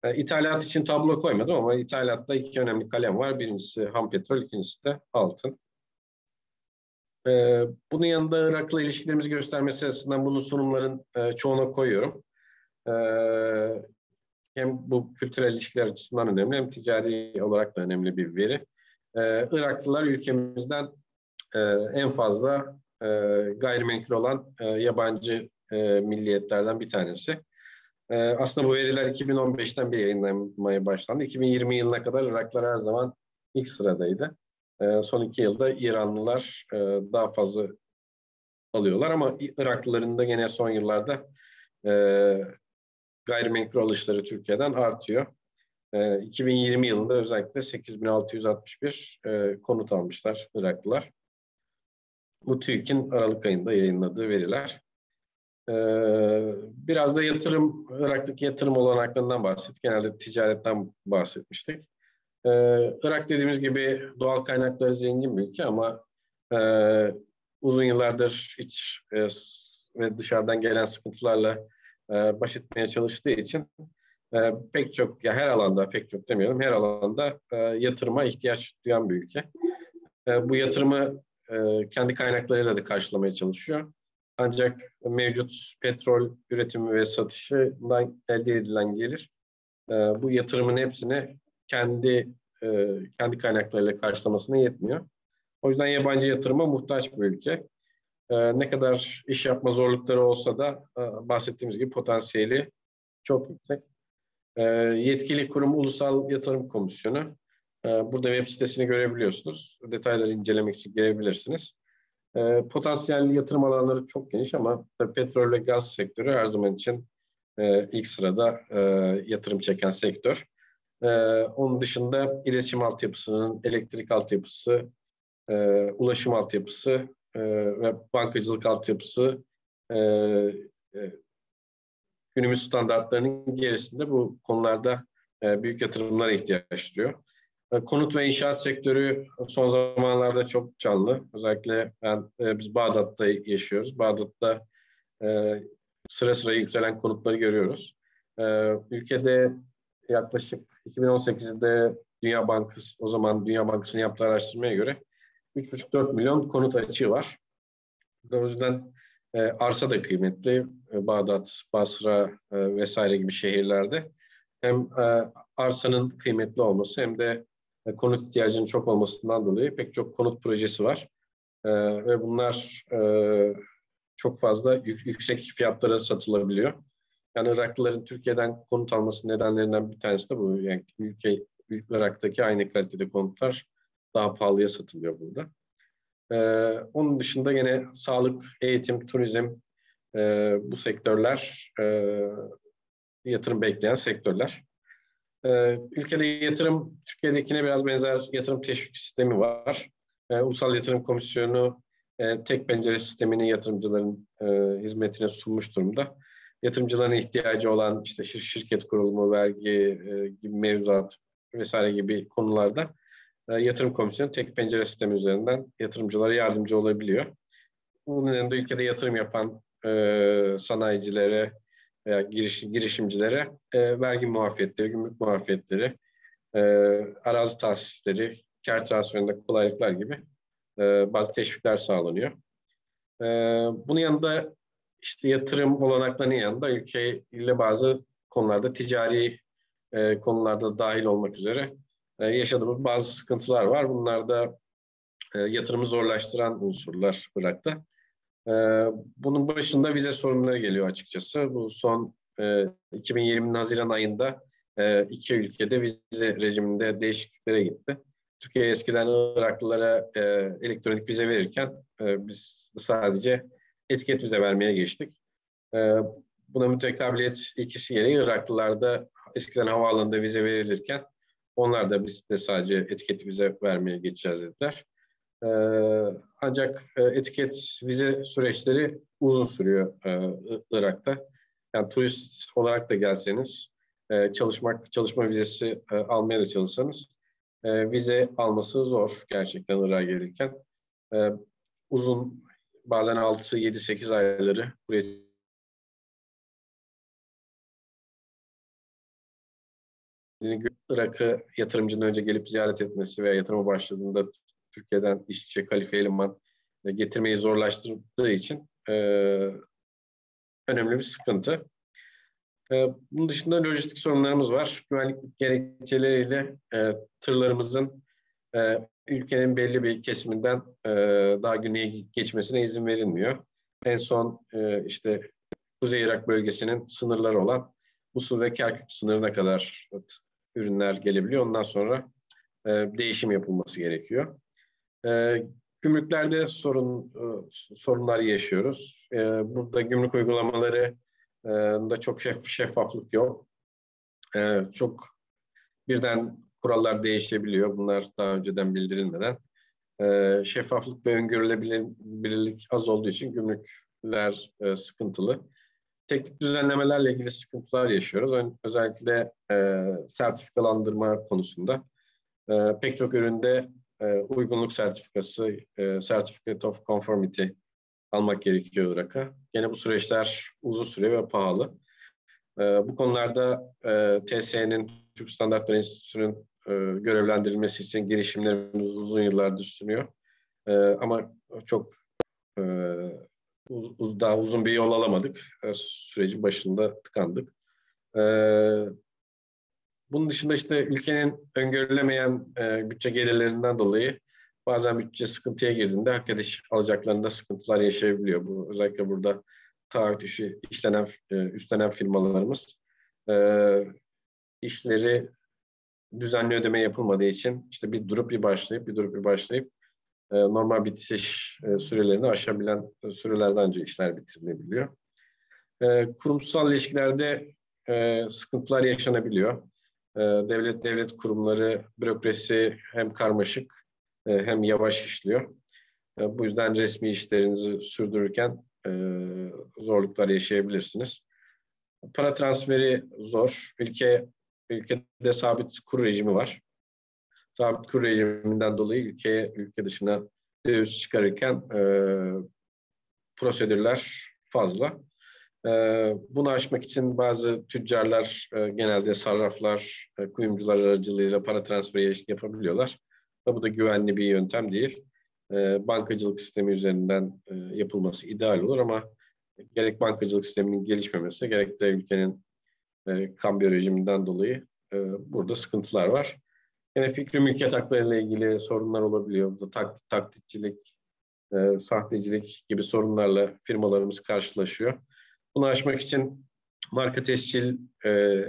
E, ithalat için tablo koymadım ama ithalatta iki önemli kalem var. Birincisi ham petrol, ikincisi de altın. Bunun yanında Irak'la ilişkilerimizi göstermesi açısından bunun sunumların e, çoğuna koyuyorum. Hem bu kültürel ilişkiler açısından önemli hem ticari olarak da önemli bir veri. Iraklılar ülkemizden e, en fazla e, gayrimenkul olan e, yabancı e, milliyetlerden bir tanesi. E, aslında bu veriler 2015'ten beri yayınlanmaya başlandı. 2020 yılına kadar Iraklar her zaman ilk sıradaydı. E, son iki yılda İranlılar e, daha fazla alıyorlar ama Iraklıların da gene son yıllarda e, gayrimenkul alışları Türkiye'den artıyor. E, 2020 yılında özellikle 8661 e, konut almışlar Iraklılar. Bu TÜİK'in Aralık ayında yayınladığı veriler. Ee, biraz da yatırım, Irak'taki yatırım olanaklarından bahsettik. Genelde ticaretten bahsetmiştik. Ee, Irak dediğimiz gibi doğal kaynakları zengin bir ülke ama e, uzun yıllardır iç e, ve dışarıdan gelen sıkıntılarla e, baş etmeye çalıştığı için pek çok, ya her alanda pek çok demiyorum, her alanda e, yatırıma ihtiyaç duyan bir ülke. Bu yatırımı e, kendi kaynaklarıyla da karşılamaya çalışıyor. Ancak mevcut petrol üretimi ve satışından elde edilen gelir e, bu yatırımın hepsini kendi e, kendi kaynaklarıyla karşılamasına yetmiyor. O yüzden yabancı yatırıma muhtaç bir ülke. Ne kadar iş yapma zorlukları olsa da bahsettiğimiz gibi potansiyeli çok yüksek. Yetkili kurum Ulusal Yatırım Komisyonu. E, burada web sitesini görebiliyorsunuz. Detayları incelemek için gelebilirsiniz. E, potansiyel yatırım alanları çok geniş ama petrol ve gaz sektörü her zaman için e, ilk sırada e, yatırım çeken sektör. E, onun dışında iletişim altyapısının, elektrik altyapısı, e, ulaşım altyapısı ve bankacılık altyapısı günümüz standartlarının gerisinde bu konularda büyük yatırımlara ihtiyaç duyuyor. E, konut ve inşaat sektörü son zamanlarda çok canlı. Özellikle ben, e, biz Bağdat'ta yaşıyoruz. Bağdat'ta e, sıra sıra yükselen konutları görüyoruz. Ülkede yaklaşık 2018'de Dünya Bankası, o zaman Dünya Bankası'nın yaptığı araştırmaya göre 3,5-4 milyon konut açığı var. O yüzden arsa da kıymetli. Bağdat, Basra vesaire gibi şehirlerde. Hem arsanın kıymetli olması hem de e, konut ihtiyacının çok olmasından dolayı pek çok konut projesi var. E, ve bunlar e, çok fazla yük, yüksek fiyatlara satılabiliyor. Yani Iraklıların Türkiye'den konut alması nedenlerinden bir tanesi de bu. Yani ülke, Irak'taki aynı kalitede konutlar daha pahalıya satılıyor burada. Ee, onun dışında yine sağlık, eğitim, turizm e, bu sektörler e, yatırım bekleyen sektörler. Ee, ülkede yatırım, Türkiye'dekine biraz benzer yatırım teşvik sistemi var. Ee, Ulusal Yatırım Komisyonu e, tek pencere sistemini yatırımcıların e, hizmetine sunmuş durumda. Yatırımcıların ihtiyacı olan işte şirket kurulumu, vergi e, gibi mevzuat vesaire gibi konularda yatırım komisyonu tek pencere sistemi üzerinden yatırımcılara yardımcı olabiliyor. Bu nedenle ülkede yatırım yapan sanayicilere veya giriş, girişimcilere e, vergi muafiyetleri, gümrük muafiyetleri, e, arazi tahsisleri, kar transferinde kolaylıklar gibi e, bazı teşvikler sağlanıyor. E, bunun yanında işte yatırım olanaklarının yanında ülke ile bazı konularda ticari e, konularda dahil olmak üzere e, yaşadığımız bazı sıkıntılar var. Bunlar da e, yatırımı zorlaştıran unsurlar Irak'ta. E, bunun başında vize sorunları geliyor açıkçası. Bu son e, 2020 Haziran ayında e, iki ülkede vize rejiminde değişikliklere gitti. Türkiye eskiden Iraklılara e, elektronik vize verirken e, biz sadece etiket vize vermeye geçtik. E, buna mütekabiliyet ilkisi gereği Iraklılarda eskiden havaalanında vize verilirken onlar da biz de sadece etiket vize vermeye geçeceğiz dediler. E, ancak e, etiket vize süreçleri uzun sürüyor e, Irak'ta. Yani turist olarak da gelseniz, e, çalışmak, çalışma vizesi e, almaya da çalışsanız e, vize alması zor gerçekten Irak'a gelirken. E, uzun bazen 6, 7, 8 ayları buraya Irak'ı yatırımcının önce gelip ziyaret etmesi veya yatırıma başladığında Türkiye'den işçi, kalifiye eleman getirmeyi zorlaştırdığı için e, önemli bir sıkıntı. E, bunun dışında lojistik sorunlarımız var. Güvenlik gerekçeleriyle e, tırlarımızın e, ülkenin belli bir kesiminden e, daha güneye geçmesine izin verilmiyor. En son e, işte Kuzey Irak bölgesinin sınırları olan Musul ve Kerkük sınırına kadar ürünler gelebiliyor. Ondan sonra e, değişim yapılması gerekiyor. E, gümrüklerde sorun e, sorunlar yaşıyoruz. E, burada gümrük uygulamaları e, da çok şef, şeffaflık yok. E, çok birden kurallar değişebiliyor. Bunlar daha önceden bildirilmeden. E, şeffaflık ve öngörülebilirlik az olduğu için gümrükler e, sıkıntılı. Teknik düzenlemelerle ilgili sıkıntılar yaşıyoruz. Özellikle e, sertifikalandırma konusunda. E, pek çok üründe e, uygunluk sertifikası, e, Certificate of Conformity almak gerekiyor Irak'a. Yine bu süreçler uzun süre ve pahalı. E, bu konularda e, TSE'nin, Türk Standartları Enstitüsü'nün e, görevlendirilmesi için girişimlerimiz uzun yıllardır sürüyor. E, ama çok daha uzun bir yol alamadık. Sürecin başında tıkandık. Bunun dışında işte ülkenin öngörülemeyen e, bütçe gelirlerinden dolayı bazen bütçe sıkıntıya girdiğinde hak ediş alacaklarında sıkıntılar yaşayabiliyor. Bu özellikle burada taahhüt işi işlenen, e, üstlenen firmalarımız e, işleri düzenli ödeme yapılmadığı için işte bir durup bir başlayıp bir durup bir başlayıp e, normal bitiş e, sürelerini aşabilen e, sürelerden önce işler bitirilebiliyor. E, kurumsal ilişkilerde e, sıkıntılar yaşanabiliyor. E, devlet devlet kurumları bürokrasi hem karmaşık e, hem yavaş işliyor. E, bu yüzden resmi işlerinizi sürdürürken e, zorluklar yaşayabilirsiniz. Para transferi zor. Ülke ülkede sabit kur rejimi var. Sabit kur rejiminden dolayı ülkeye, ülke dışına döviz çıkarırken prosedürler fazla. E, bunu aşmak için bazı tüccarlar, e, genelde sarraflar, e, kuyumcular aracılığıyla para transferi yapabiliyorlar. Bu da güvenli bir yöntem değil. E, bankacılık sistemi üzerinden e, yapılması ideal olur ama gerek bankacılık sisteminin gelişmemesi, gerek de ülkenin kambiyo rejiminden dolayı burada sıkıntılar var. Yine fikri mülkiyet hakları ilgili sorunlar olabiliyor. Burada tak, taklitçilik, e, sahtecilik gibi sorunlarla firmalarımız karşılaşıyor. Bunu aşmak için marka tescil e,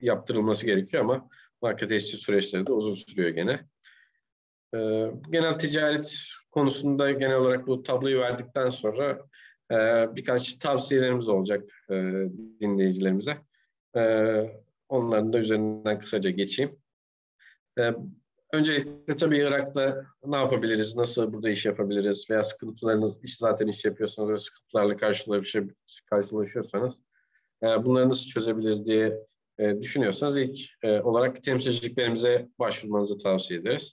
yaptırılması gerekiyor ama marka tescil süreçleri de uzun sürüyor gene. E, genel ticaret konusunda genel olarak bu tabloyu verdikten sonra e, birkaç tavsiyelerimiz olacak e, dinleyicilerimize. E, onların da üzerinden kısaca geçeyim. E, öncelikle tabii Irak'ta ne yapabiliriz, nasıl burada iş yapabiliriz veya sıkıntılarınız, iş zaten iş yapıyorsanız ve sıkıntılarla karşılaşıyorsanız e, bunları nasıl çözebiliriz diye e, düşünüyorsanız ilk e, olarak temsilciliklerimize başvurmanızı tavsiye ederiz.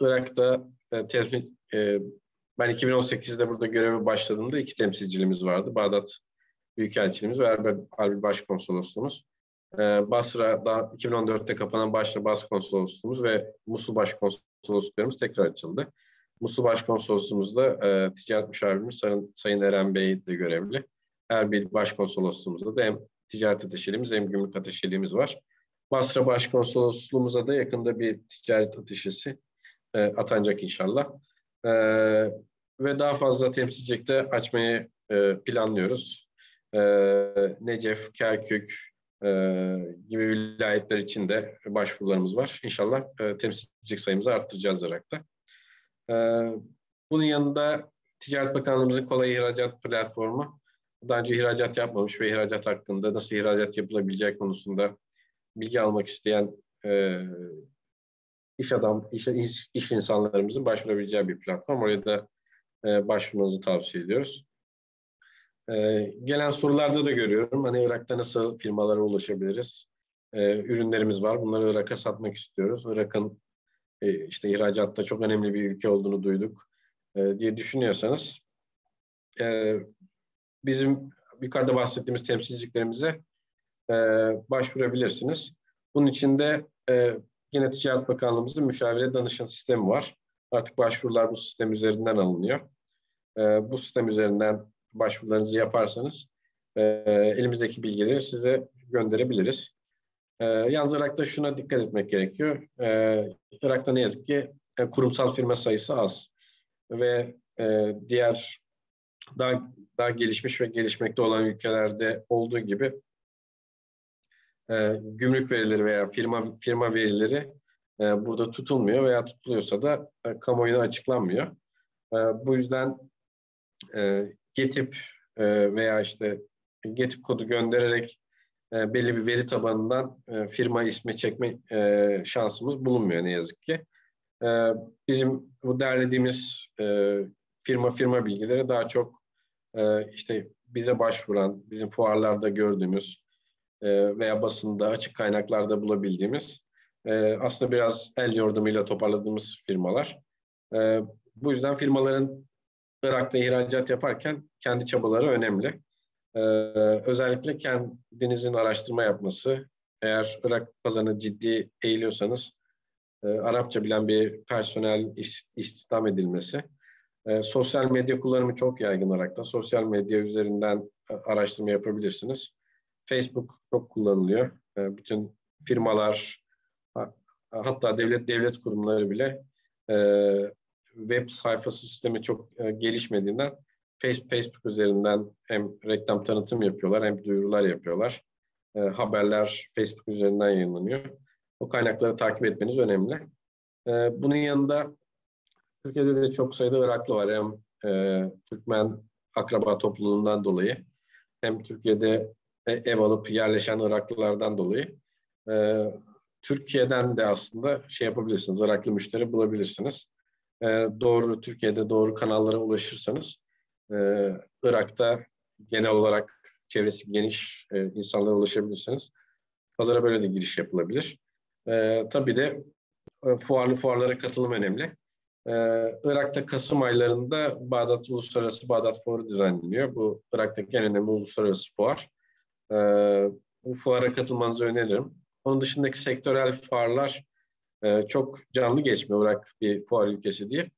Irak'ta temsil, ben 2018'de burada göreve başladığımda iki temsilciliğimiz vardı. Bağdat Büyükelçiliğimiz ve Erbil Başkonsolosluğumuz. Ee, Basra'da 2014'te kapanan Basra Başkonsolosluğumuz ve Musul Başkonsolosluklarımız tekrar açıldı. Musul Başkonsolosluğumuzda e, ticaret müşavirimiz Sayın, Sayın Eren Bey de görevli. Erbil Başkonsolosluğumuzda da hem ticaret ateşeliğimiz hem gümrük ateşeliğimiz var. Basra Başkonsolosluğumuza da yakında bir ticaret ateşesi e, atanacak inşallah. E, ve daha fazla temsilcilikte açmayı e, planlıyoruz. E, Necef, Kerkük, e, gibi vilayetler için de başvurularımız var. İnşallah e, temsilcilik sayımızı arttıracağız Irak'ta. E, bunun yanında Ticaret Bakanlığımızın kolay ihracat platformu daha önce ihracat yapmamış ve ihracat hakkında nasıl ihracat yapılabileceği konusunda bilgi almak isteyen e, iş adam, iş, iş, iş insanlarımızın başvurabileceği bir platform. Oraya da e, başvurmanızı tavsiye ediyoruz. Ee, gelen sorularda da görüyorum. Hani Irak'ta nasıl firmalara ulaşabiliriz? Ee, ürünlerimiz var. Bunları Irak'a satmak istiyoruz. Irak'ın e, işte ihracatta çok önemli bir ülke olduğunu duyduk e, diye düşünüyorsanız e, bizim yukarıda bahsettiğimiz temsilciliklerimize e, başvurabilirsiniz. Bunun için de e, yine Ticaret Bakanlığımızın müşavire danışan sistemi var. Artık başvurular bu sistem üzerinden alınıyor. E, bu sistem üzerinden başvurularınızı yaparsanız e, elimizdeki bilgileri size gönderebiliriz. E, yalnız Irak'ta şuna dikkat etmek gerekiyor. E, Irak'ta ne yazık ki e, kurumsal firma sayısı az ve e, diğer daha daha gelişmiş ve gelişmekte olan ülkelerde olduğu gibi e, gümrük verileri veya firma firma verileri e, burada tutulmuyor veya tutuluyorsa da e, kamuoyuna açıklanmıyor. E, bu yüzden e, GETIP e, veya işte GETIP kodu göndererek e, belli bir veri tabanından e, firma ismi çekme e, şansımız bulunmuyor ne yazık ki. Bizim bu derlediğimiz firma firma bilgileri daha çok işte bize başvuran, bizim fuarlarda gördüğümüz veya basında açık kaynaklarda bulabildiğimiz aslında biraz el yordamıyla toparladığımız firmalar. Bu yüzden firmaların Irak'ta ihracat yaparken kendi çabaları önemli. Ee, özellikle kendinizin araştırma yapması, eğer Irak pazarına ciddi eğiliyorsanız e, Arapça bilen bir personel iş, istihdam edilmesi. E, sosyal medya kullanımı çok yaygın Irak'ta. Sosyal medya üzerinden e, araştırma yapabilirsiniz. Facebook çok kullanılıyor. E, bütün firmalar, hatta devlet devlet kurumları bile e, web sayfası sistemi çok e, gelişmediğinden Facebook üzerinden hem reklam tanıtım yapıyorlar hem duyurular yapıyorlar. E, haberler Facebook üzerinden yayınlanıyor. O kaynakları takip etmeniz önemli. E, bunun yanında Türkiye'de de çok sayıda Iraklı var. Hem e, Türkmen akraba topluluğundan dolayı hem Türkiye'de e, ev alıp yerleşen Iraklılardan dolayı e, Türkiye'den de aslında şey yapabilirsiniz, Iraklı müşteri bulabilirsiniz e, doğru Türkiye'de doğru kanallara ulaşırsanız e, Irak'ta genel olarak çevresi geniş e, insanlara ulaşabilirsiniz. Pazara böyle de giriş yapılabilir. E, tabii de e, fuarlı fuarlara katılım önemli. E, Irak'ta Kasım aylarında Bağdat Uluslararası Bağdat Fuarı düzenleniyor. Bu Irak'taki en önemli uluslararası fuar. E, bu fuara katılmanızı öneririm. Onun dışındaki sektörel fuarlar e, çok canlı geçmiyor Irak bir fuar ülkesi diye.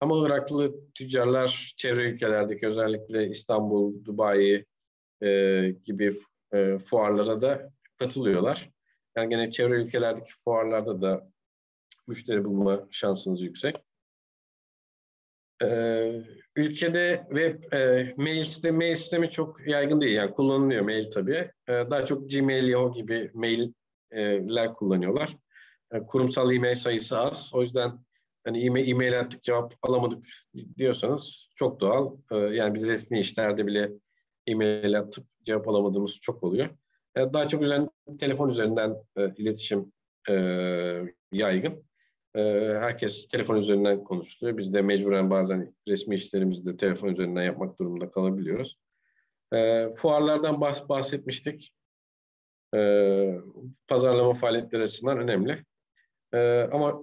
Ama Iraklı tüccarlar çevre ülkelerdeki özellikle İstanbul, Dubai e, gibi e, fuarlara da katılıyorlar. Yani gene çevre ülkelerdeki fuarlarda da müşteri bulma şansınız yüksek. Ee, ülkede web e, mail sistemi, mail sistemi çok yaygın değil. Yani kullanılıyor mail tabii. Ee, daha çok Gmail, Yahoo gibi mailler kullanıyorlar. Kurumsal e-mail sayısı az. O yüzden hani e-mail, attık cevap alamadık diyorsanız çok doğal. Ee, yani biz resmi işlerde bile e-mail atıp cevap alamadığımız çok oluyor. Ee, daha çok üzerine, telefon üzerinden e, iletişim e, yaygın. E, herkes telefon üzerinden konuşuyor. Biz de mecburen bazen resmi işlerimizi de telefon üzerinden yapmak durumunda kalabiliyoruz. Fuarlardan bahs bahsetmiştik. Pazarlama faaliyetleri açısından önemli. E, ama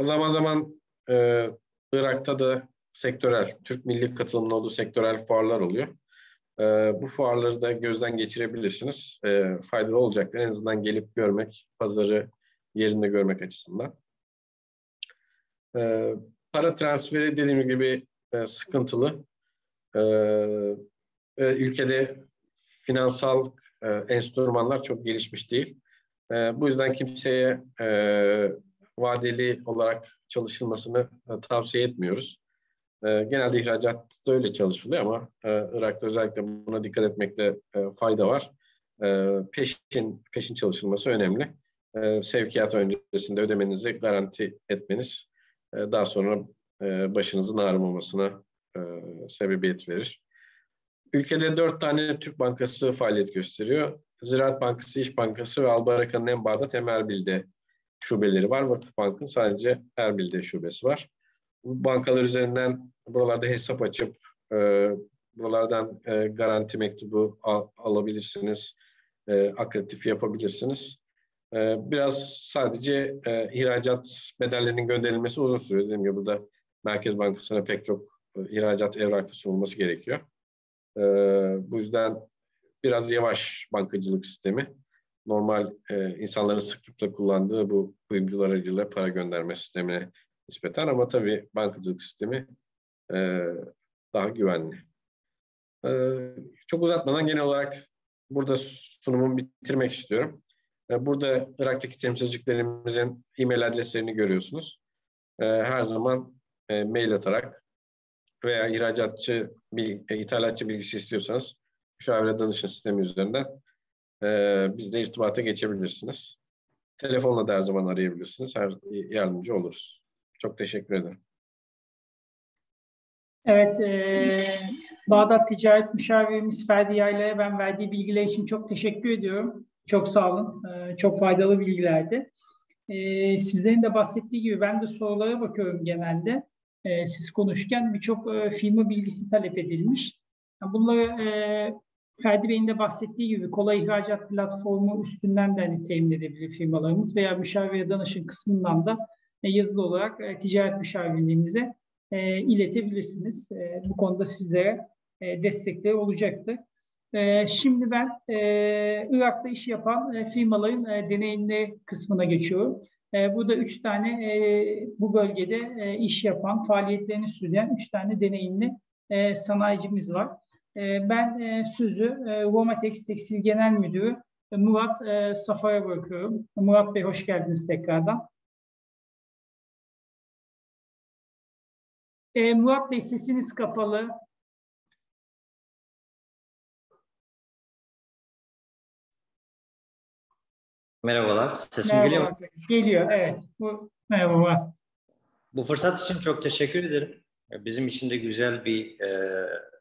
zaman zaman e, Irak'ta da sektörel, Türk milli katılımlı olduğu sektörel fuarlar oluyor. E, bu fuarları da gözden geçirebilirsiniz. E, faydalı olacaktır. En azından gelip görmek, pazarı yerinde görmek açısından. E, para transferi dediğim gibi e, sıkıntılı. E, ülkede finansal e, enstrümanlar çok gelişmiş değil. E, bu yüzden kimseye e, vadeli olarak çalışılmasını e, tavsiye etmiyoruz. E, genelde ihracatta öyle çalışılıyor ama e, Irak'ta özellikle buna dikkat etmekte e, fayda var. E, peşin peşin çalışılması önemli. E, sevkiyat öncesinde ödemenizi garanti etmeniz e, daha sonra e, başınızın ağrımamasına e, sebebiyet verir. Ülkede dört tane Türk Bankası faaliyet gösteriyor. Ziraat Bankası, İş Bankası ve Albaraka'nın hem Bağdat hem Erbil'de şubeleri var. Vakıf Bank'ın sadece Erbil'de şubesi var. Bu bankalar üzerinden buralarda hesap açıp e, buralardan e, garanti mektubu al, alabilirsiniz. E, akreditif yapabilirsiniz. E, biraz sadece e, ihracat bedellerinin gönderilmesi uzun sürüyor. Dediğim gibi burada Merkez Bankası'na pek çok e, ihracat evrakı sunulması gerekiyor. E, bu yüzden biraz yavaş bankacılık sistemi. Normal e, insanların sıklıkla kullandığı bu kuyumcular aracılığıyla para gönderme sistemine nispeten ama tabii bankacılık sistemi e, daha güvenli. E, çok uzatmadan genel olarak burada sunumumu bitirmek istiyorum. E, burada Irak'taki temsilcilerimizin e-mail adreslerini görüyorsunuz. E, her zaman e, mail atarak veya ihracatçı, bil, e, ithalatçı bilgisi istiyorsanız müşavire danışın sistemi üzerinden e, bizle irtibata geçebilirsiniz. Telefonla da her zaman arayabilirsiniz. Her yardımcı oluruz. Çok teşekkür ederim. Evet, e, Bağdat Ticaret Müşavirimiz Ferdi Yayla'ya ben verdiği bilgiler için çok teşekkür ediyorum. Çok sağ olun. E, çok faydalı bilgilerdi. E, sizlerin de bahsettiği gibi ben de sorulara bakıyorum genelde. E, siz konuşurken birçok e, firma bilgisi talep edilmiş. Bunları e, Ferdi Bey'in de bahsettiği gibi kolay ihracat platformu üstünden de hani temin edebilir firmalarımız veya müşavir danışın kısmından da e, yazılı olarak e, ticaret müşavirliğimize e, iletebilirsiniz. Bu konuda sizlere destekleri olacaktır. Şimdi ben Irak'ta iş yapan firmaların deneyimli kısmına geçiyorum. Burada üç tane bu bölgede iş yapan, faaliyetlerini sürdüren üç tane deneyimli sanayicimiz var. E, ben e, sözü e, Romatex Tekstil Genel Müdürü e, Murat e, Safar'a bırakıyorum. Murat Bey hoş geldiniz tekrardan. E, Murat Bey sesiniz kapalı. Merhabalar, sesim Merhaba. geliyor mu? Geliyor, evet. Bu, merhaba. Bu fırsat için çok teşekkür ederim. Bizim için de güzel bir e,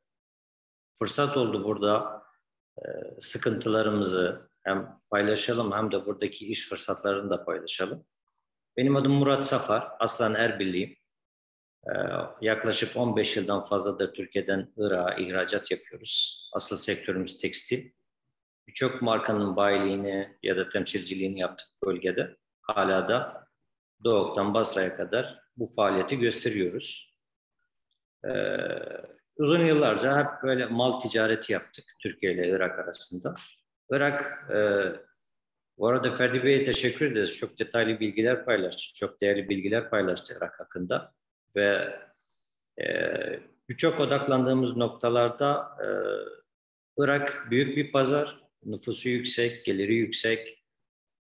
fırsat oldu burada e, sıkıntılarımızı hem paylaşalım hem de buradaki iş fırsatlarını da paylaşalım. Benim adım Murat Safar, aslan Erbilliyim. E, yaklaşık 15 yıldan fazladır Türkiye'den Irak'a ihracat yapıyoruz. Asıl sektörümüz tekstil. birçok markanın bayiliğini ya da temsilciliğini yaptık bölgede. Hala da Doğuk'tan Basra'ya kadar bu faaliyeti gösteriyoruz. Ee, uzun yıllarca hep böyle mal ticareti yaptık Türkiye ile Irak arasında. Irak, e, bu arada Ferdi Bey'e teşekkür ederiz. Çok detaylı bilgiler paylaştı, çok değerli bilgiler paylaştı Irak hakkında. Ve e, birçok odaklandığımız noktalarda e, Irak büyük bir pazar, nüfusu yüksek, geliri yüksek.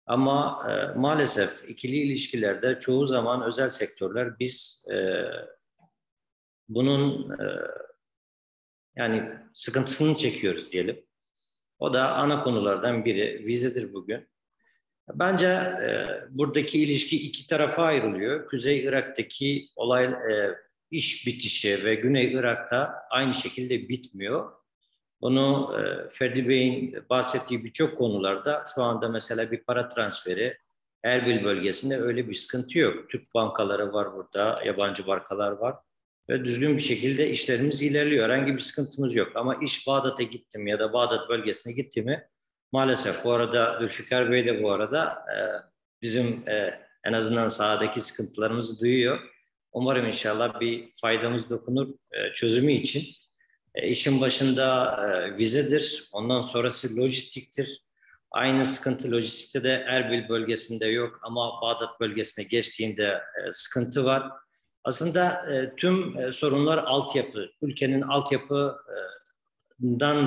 Ama e, maalesef ikili ilişkilerde çoğu zaman özel sektörler biz e, bunun e, yani sıkıntısını çekiyoruz diyelim. O da ana konulardan biri. Vizedir bugün. Bence e, buradaki ilişki iki tarafa ayrılıyor. Kuzey Irak'taki olay e, iş bitişi ve Güney Irak'ta aynı şekilde bitmiyor. Bunu e, Ferdi Bey'in bahsettiği birçok konularda şu anda mesela bir para transferi Erbil bölgesinde öyle bir sıkıntı yok. Türk bankaları var burada, yabancı bankalar var ve düzgün bir şekilde işlerimiz ilerliyor. Herhangi bir sıkıntımız yok. Ama iş Bağdat'a gittim ya da Bağdat bölgesine gitti mi maalesef bu arada Zülfikar Bey de bu arada e, bizim e, en azından sahadaki sıkıntılarımızı duyuyor. Umarım inşallah bir faydamız dokunur e, çözümü için. E, işin başında vizedir, ondan sonrası lojistiktir. Aynı sıkıntı lojistikte de Erbil bölgesinde yok ama Bağdat bölgesine geçtiğinde sıkıntı var. Aslında e, tüm e, sorunlar altyapı, ülkenin altyapıdan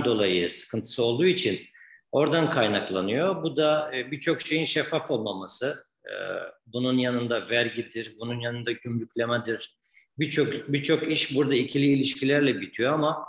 dolayı sıkıntısı olduğu için oradan kaynaklanıyor. Bu da e, birçok şeyin şeffaf olmaması. E, bunun yanında vergidir, bunun yanında gümrüklemedir. Birçok birçok iş burada ikili ilişkilerle bitiyor ama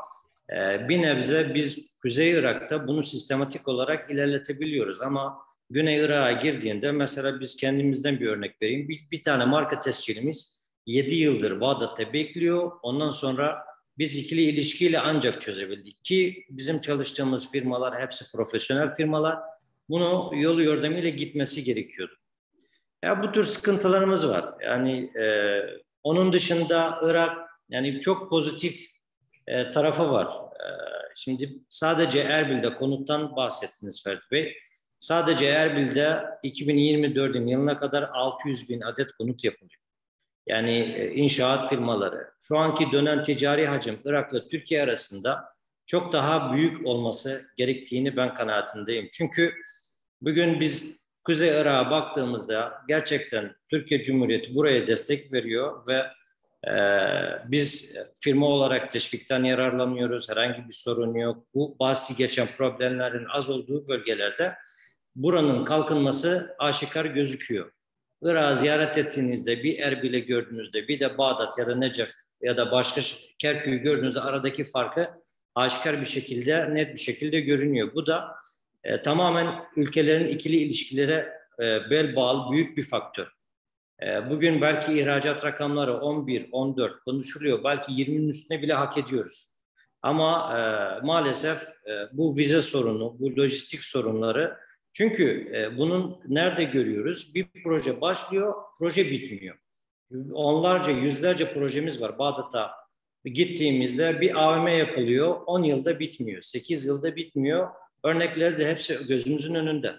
e, bir nebze biz Kuzey Irak'ta bunu sistematik olarak ilerletebiliyoruz ama Güney Irak'a girdiğinde mesela biz kendimizden bir örnek vereyim. Bir, bir tane marka tescilimiz 7 yıldır Bağdat'ta bekliyor. Ondan sonra biz ikili ilişkiyle ancak çözebildik ki bizim çalıştığımız firmalar hepsi profesyonel firmalar. Bunu yolu yordamıyla gitmesi gerekiyordu. Ya bu tür sıkıntılarımız var. Yani e, onun dışında Irak yani çok pozitif e, tarafı var. E, şimdi sadece Erbil'de konuttan bahsettiniz Ferdi Bey. Sadece Erbil'de 2024'ün yılına kadar 600 bin adet konut yapılıyor. Yani e, inşaat firmaları. Şu anki dönen ticari hacim Irak'la Türkiye arasında çok daha büyük olması gerektiğini ben kanaatindeyim. Çünkü bugün biz Kuzey Irak'a baktığımızda gerçekten Türkiye Cumhuriyeti buraya destek veriyor ve e, biz firma olarak teşvikten yararlanıyoruz. Herhangi bir sorun yok. Bu bahsi geçen problemlerin az olduğu bölgelerde buranın kalkınması aşikar gözüküyor. Irak'ı ziyaret ettiğinizde bir Erbil'i gördüğünüzde bir de Bağdat ya da Necef ya da başka Kerkük'ü gördüğünüzde aradaki farkı aşikar bir şekilde, net bir şekilde görünüyor. Bu da e, tamamen ülkelerin ikili ilişkilere e, bel bağlı büyük bir faktör. E, bugün belki ihracat rakamları 11, 14 konuşuluyor. Belki 20'nin üstüne bile hak ediyoruz. Ama e, maalesef e, bu vize sorunu, bu lojistik sorunları çünkü e, bunun nerede görüyoruz? Bir proje başlıyor, proje bitmiyor. Onlarca, yüzlerce projemiz var. Bağdat'a gittiğimizde bir AVM yapılıyor, 10 yılda bitmiyor, 8 yılda bitmiyor. Örnekleri de hepsi gözümüzün önünde.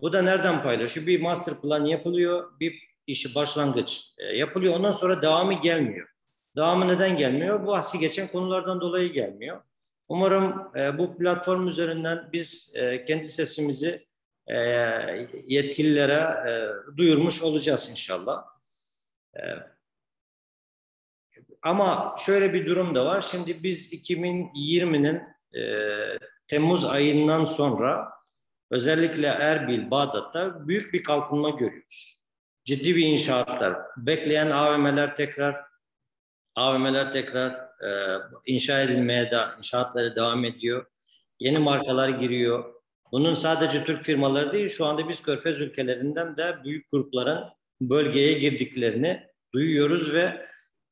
Bu da nereden paylaşıyor? Bir master plan yapılıyor, bir işi başlangıç e, yapılıyor. Ondan sonra devamı gelmiyor. Devamı neden gelmiyor? Bu asli geçen konulardan dolayı gelmiyor. Umarım e, bu platform üzerinden biz kendi sesimizi e, yetkililere e, duyurmuş olacağız inşallah. E, ama şöyle bir durum da var. Şimdi biz 2020'nin Temmuz ayından sonra özellikle Erbil, Bağdat'ta büyük bir kalkınma görüyoruz. Ciddi bir inşaatlar. Bekleyen AVM'ler tekrar AVM'ler tekrar inşa edilmeye de inşaatları devam ediyor. Yeni markalar giriyor. Bunun sadece Türk firmaları değil, şu anda biz Körfez ülkelerinden de büyük grupların bölgeye girdiklerini duyuyoruz ve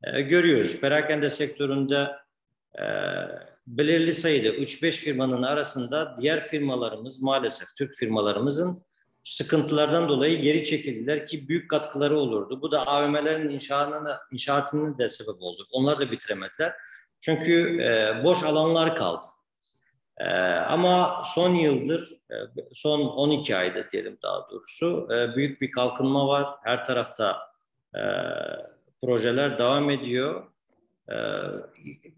e, görüyoruz. Perakende sektöründe e, belirli sayıda 3-5 firmanın arasında diğer firmalarımız maalesef Türk firmalarımızın sıkıntılardan dolayı geri çekildiler ki büyük katkıları olurdu. Bu da AVM'lerin inşaatını, inşaatının da sebep oldu. Onlar da bitiremediler. Çünkü e, boş alanlar kaldı. E, ama son yıldır, e, son 12 ayda diyelim daha doğrusu e, büyük bir kalkınma var. Her tarafta e, projeler devam ediyor. E,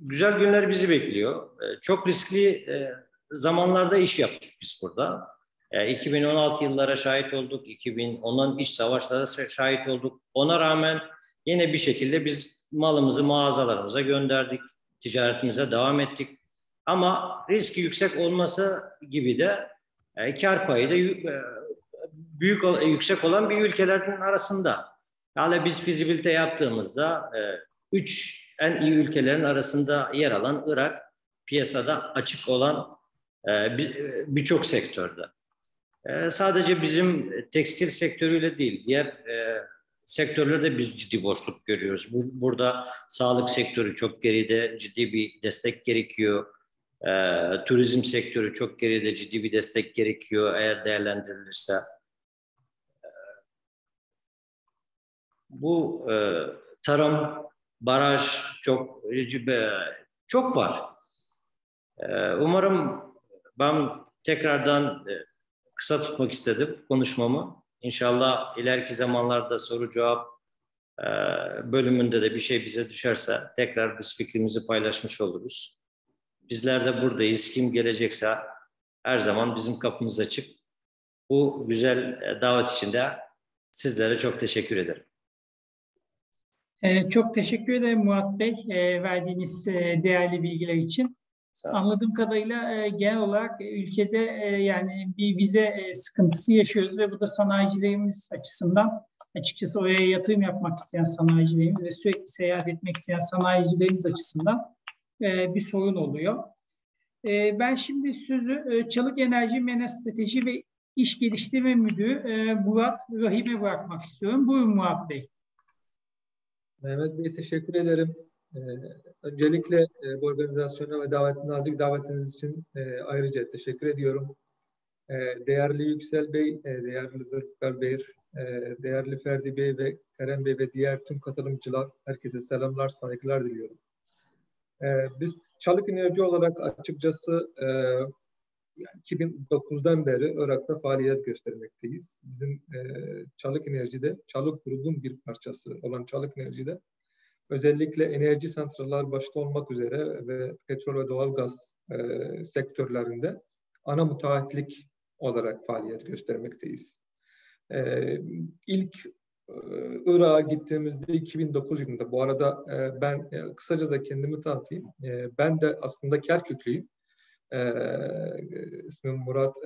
güzel günler bizi bekliyor. E, çok riskli e, zamanlarda iş yaptık biz burada. E, 2016 yıllara şahit olduk, 2010'un iç savaşlara şahit olduk. Ona rağmen yine bir şekilde biz malımızı mağazalarımıza gönderdik, ticaretimize devam ettik. Ama riski yüksek olması gibi de e, kar payı da e, büyük yüksek olan bir ülkelerden arasında. Yani biz fizibilite yaptığımızda e, üç en iyi ülkelerin arasında yer alan Irak piyasada açık olan e, birçok sektörde. E, sadece bizim tekstil sektörüyle değil, diğer e, sektörlerde biz ciddi boşluk görüyoruz. Burada sağlık sektörü çok geride, ciddi bir destek gerekiyor. E, turizm sektörü çok geride, ciddi bir destek gerekiyor eğer değerlendirilirse. E, bu e, tarım, baraj çok e, çok var. E, umarım ben tekrardan e, kısa tutmak istedim konuşmamı. İnşallah ileriki zamanlarda soru cevap e, bölümünde de bir şey bize düşerse tekrar biz fikrimizi paylaşmış oluruz. Bizler de buradayız. Kim gelecekse her zaman bizim kapımız açık. Bu güzel e, davet için de sizlere çok teşekkür ederim. Çok teşekkür ederim Murat Bey verdiğiniz değerli bilgiler için. Anladığım kadarıyla e, genel olarak e, ülkede e, yani bir vize e, sıkıntısı yaşıyoruz ve bu da sanayicilerimiz açısından açıkçası oraya yatırım yapmak isteyen sanayicilerimiz ve sürekli seyahat etmek isteyen sanayicilerimiz açısından e, bir sorun oluyor. E, ben şimdi sözü e, Çalık Enerji Mena Strateji ve İş Geliştirme Müdürü e, Murat Rahim'e bırakmak istiyorum. Buyurun Murat Bey. Mehmet Bey teşekkür ederim. Öncelikle bu organizasyona ve davet, nazik davetiniz için ayrıca teşekkür ediyorum. Değerli Yüksel Bey, değerli Zülfikar Bey, değerli Ferdi Bey ve Kerem Bey ve diğer tüm katılımcılar, herkese selamlar, saygılar diliyorum. E, biz Çalık Enerji olarak açıkçası e, 2009'dan beri Irak'ta faaliyet göstermekteyiz. Bizim e, Çalık Enerji'de, Çalık grubun bir parçası olan Çalık Enerji'de özellikle enerji santrallar başta olmak üzere ve petrol ve doğal gaz e, sektörlerinde ana müteahhitlik olarak faaliyet göstermekteyiz. E, ilk Irak'a gittiğimizde 2009 yılında, bu arada e, ben e, kısaca da kendimi tanıtayım. E, ben de aslında Kerküklüyüm. E, Murat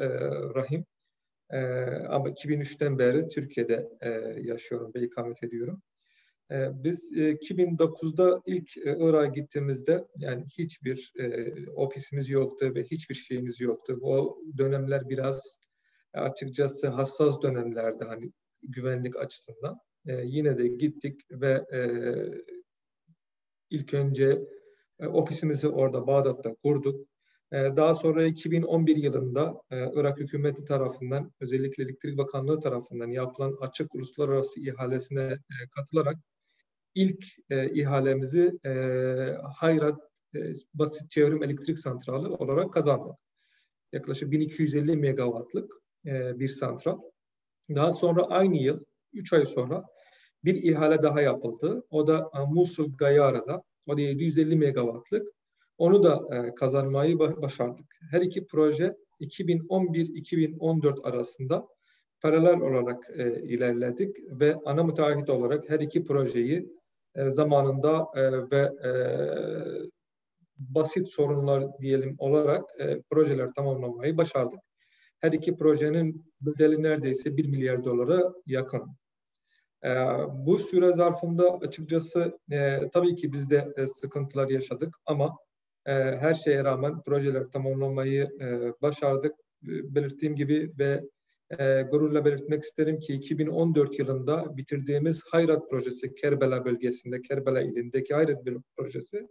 Rahim. Ama 2003'ten beri Türkiye'de yaşıyorum ve ikamet ediyorum. Ee, biz 2009'da e, ilk Irak'a gittiğimizde yani hiçbir ofisimiz yoktu ve hiçbir şeyimiz yoktu. O dönemler biraz açıkçası hassas dönemlerdi hani güvenlik açısından. Yine de gittik ve ilk önce ofisimizi orada Bağdat'ta kurduk. Daha sonra 2011 yılında Irak hükümeti tarafından özellikle Elektrik Bakanlığı tarafından yapılan açık uluslararası ihalesine katılarak ilk e, ihalemizi e, Hayrat e, Basit Çevrim Elektrik Santralı olarak kazandık. Yaklaşık 1250 megawattlık e, bir santral. Daha sonra aynı yıl, 3 ay sonra bir ihale daha yapıldı. O da e, Musul Gayara'da. O da 750 megawattlık. Onu da e, kazanmayı başardık. Her iki proje 2011-2014 arasında paralel olarak e, ilerledik ve ana müteahhit olarak her iki projeyi zamanında ve basit sorunlar diyelim olarak projeler tamamlamayı başardık. Her iki projenin bedeli neredeyse 1 milyar dolara yakın. bu süre zarfında açıkçası tabii ki biz de sıkıntılar yaşadık ama her şeye rağmen projeler tamamlamayı başardık. belirttiğim gibi ve e, gururla belirtmek isterim ki 2014 yılında bitirdiğimiz Hayrat projesi Kerbela bölgesinde, Kerbela ilindeki Hayrat projesi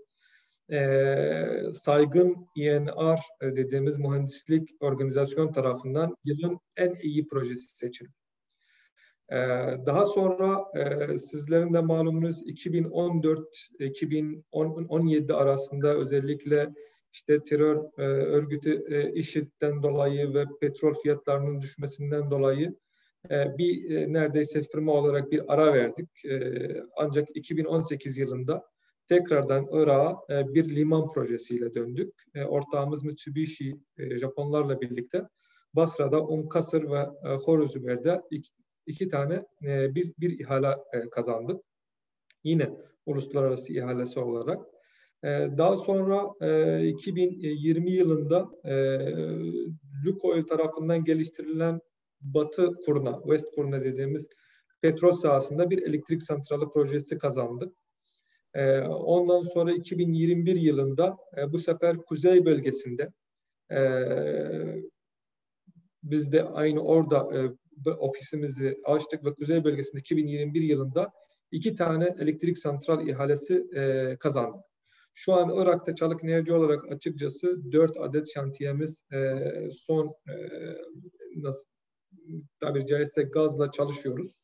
e, saygın INR dediğimiz mühendislik organizasyon tarafından yılın en iyi projesi seçildi. E, daha sonra e, sizlerin de malumunuz 2014-2017 arasında özellikle işte terör e, örgütü e, IŞİD'den dolayı ve petrol fiyatlarının düşmesinden dolayı e, bir e, neredeyse firma olarak bir ara verdik. E, ancak 2018 yılında tekrardan Irak'a e, bir liman projesiyle döndük. E, ortağımız Mitsubishi e, Japonlarla birlikte Basra'da Umkasır ve e, Horuzümer'de iki, iki tane e, bir, bir ihale e, kazandık. Yine uluslararası ihalesi olarak. E, daha sonra e, 2020 yılında e, Lukoil tarafından geliştirilen Batı Kurna, West Kurna dediğimiz petrol sahasında bir elektrik santralı projesi kazandık. E, ondan sonra 2021 yılında e, bu sefer kuzey bölgesinde e, biz de aynı orada e, ofisimizi açtık ve kuzey bölgesinde 2021 yılında iki tane elektrik santral ihalesi e, kazandık. Şu an Irak'ta Çalık Enerji olarak açıkçası dört adet şantiyemiz e, son e, nasıl tabiri caizse gazla çalışıyoruz.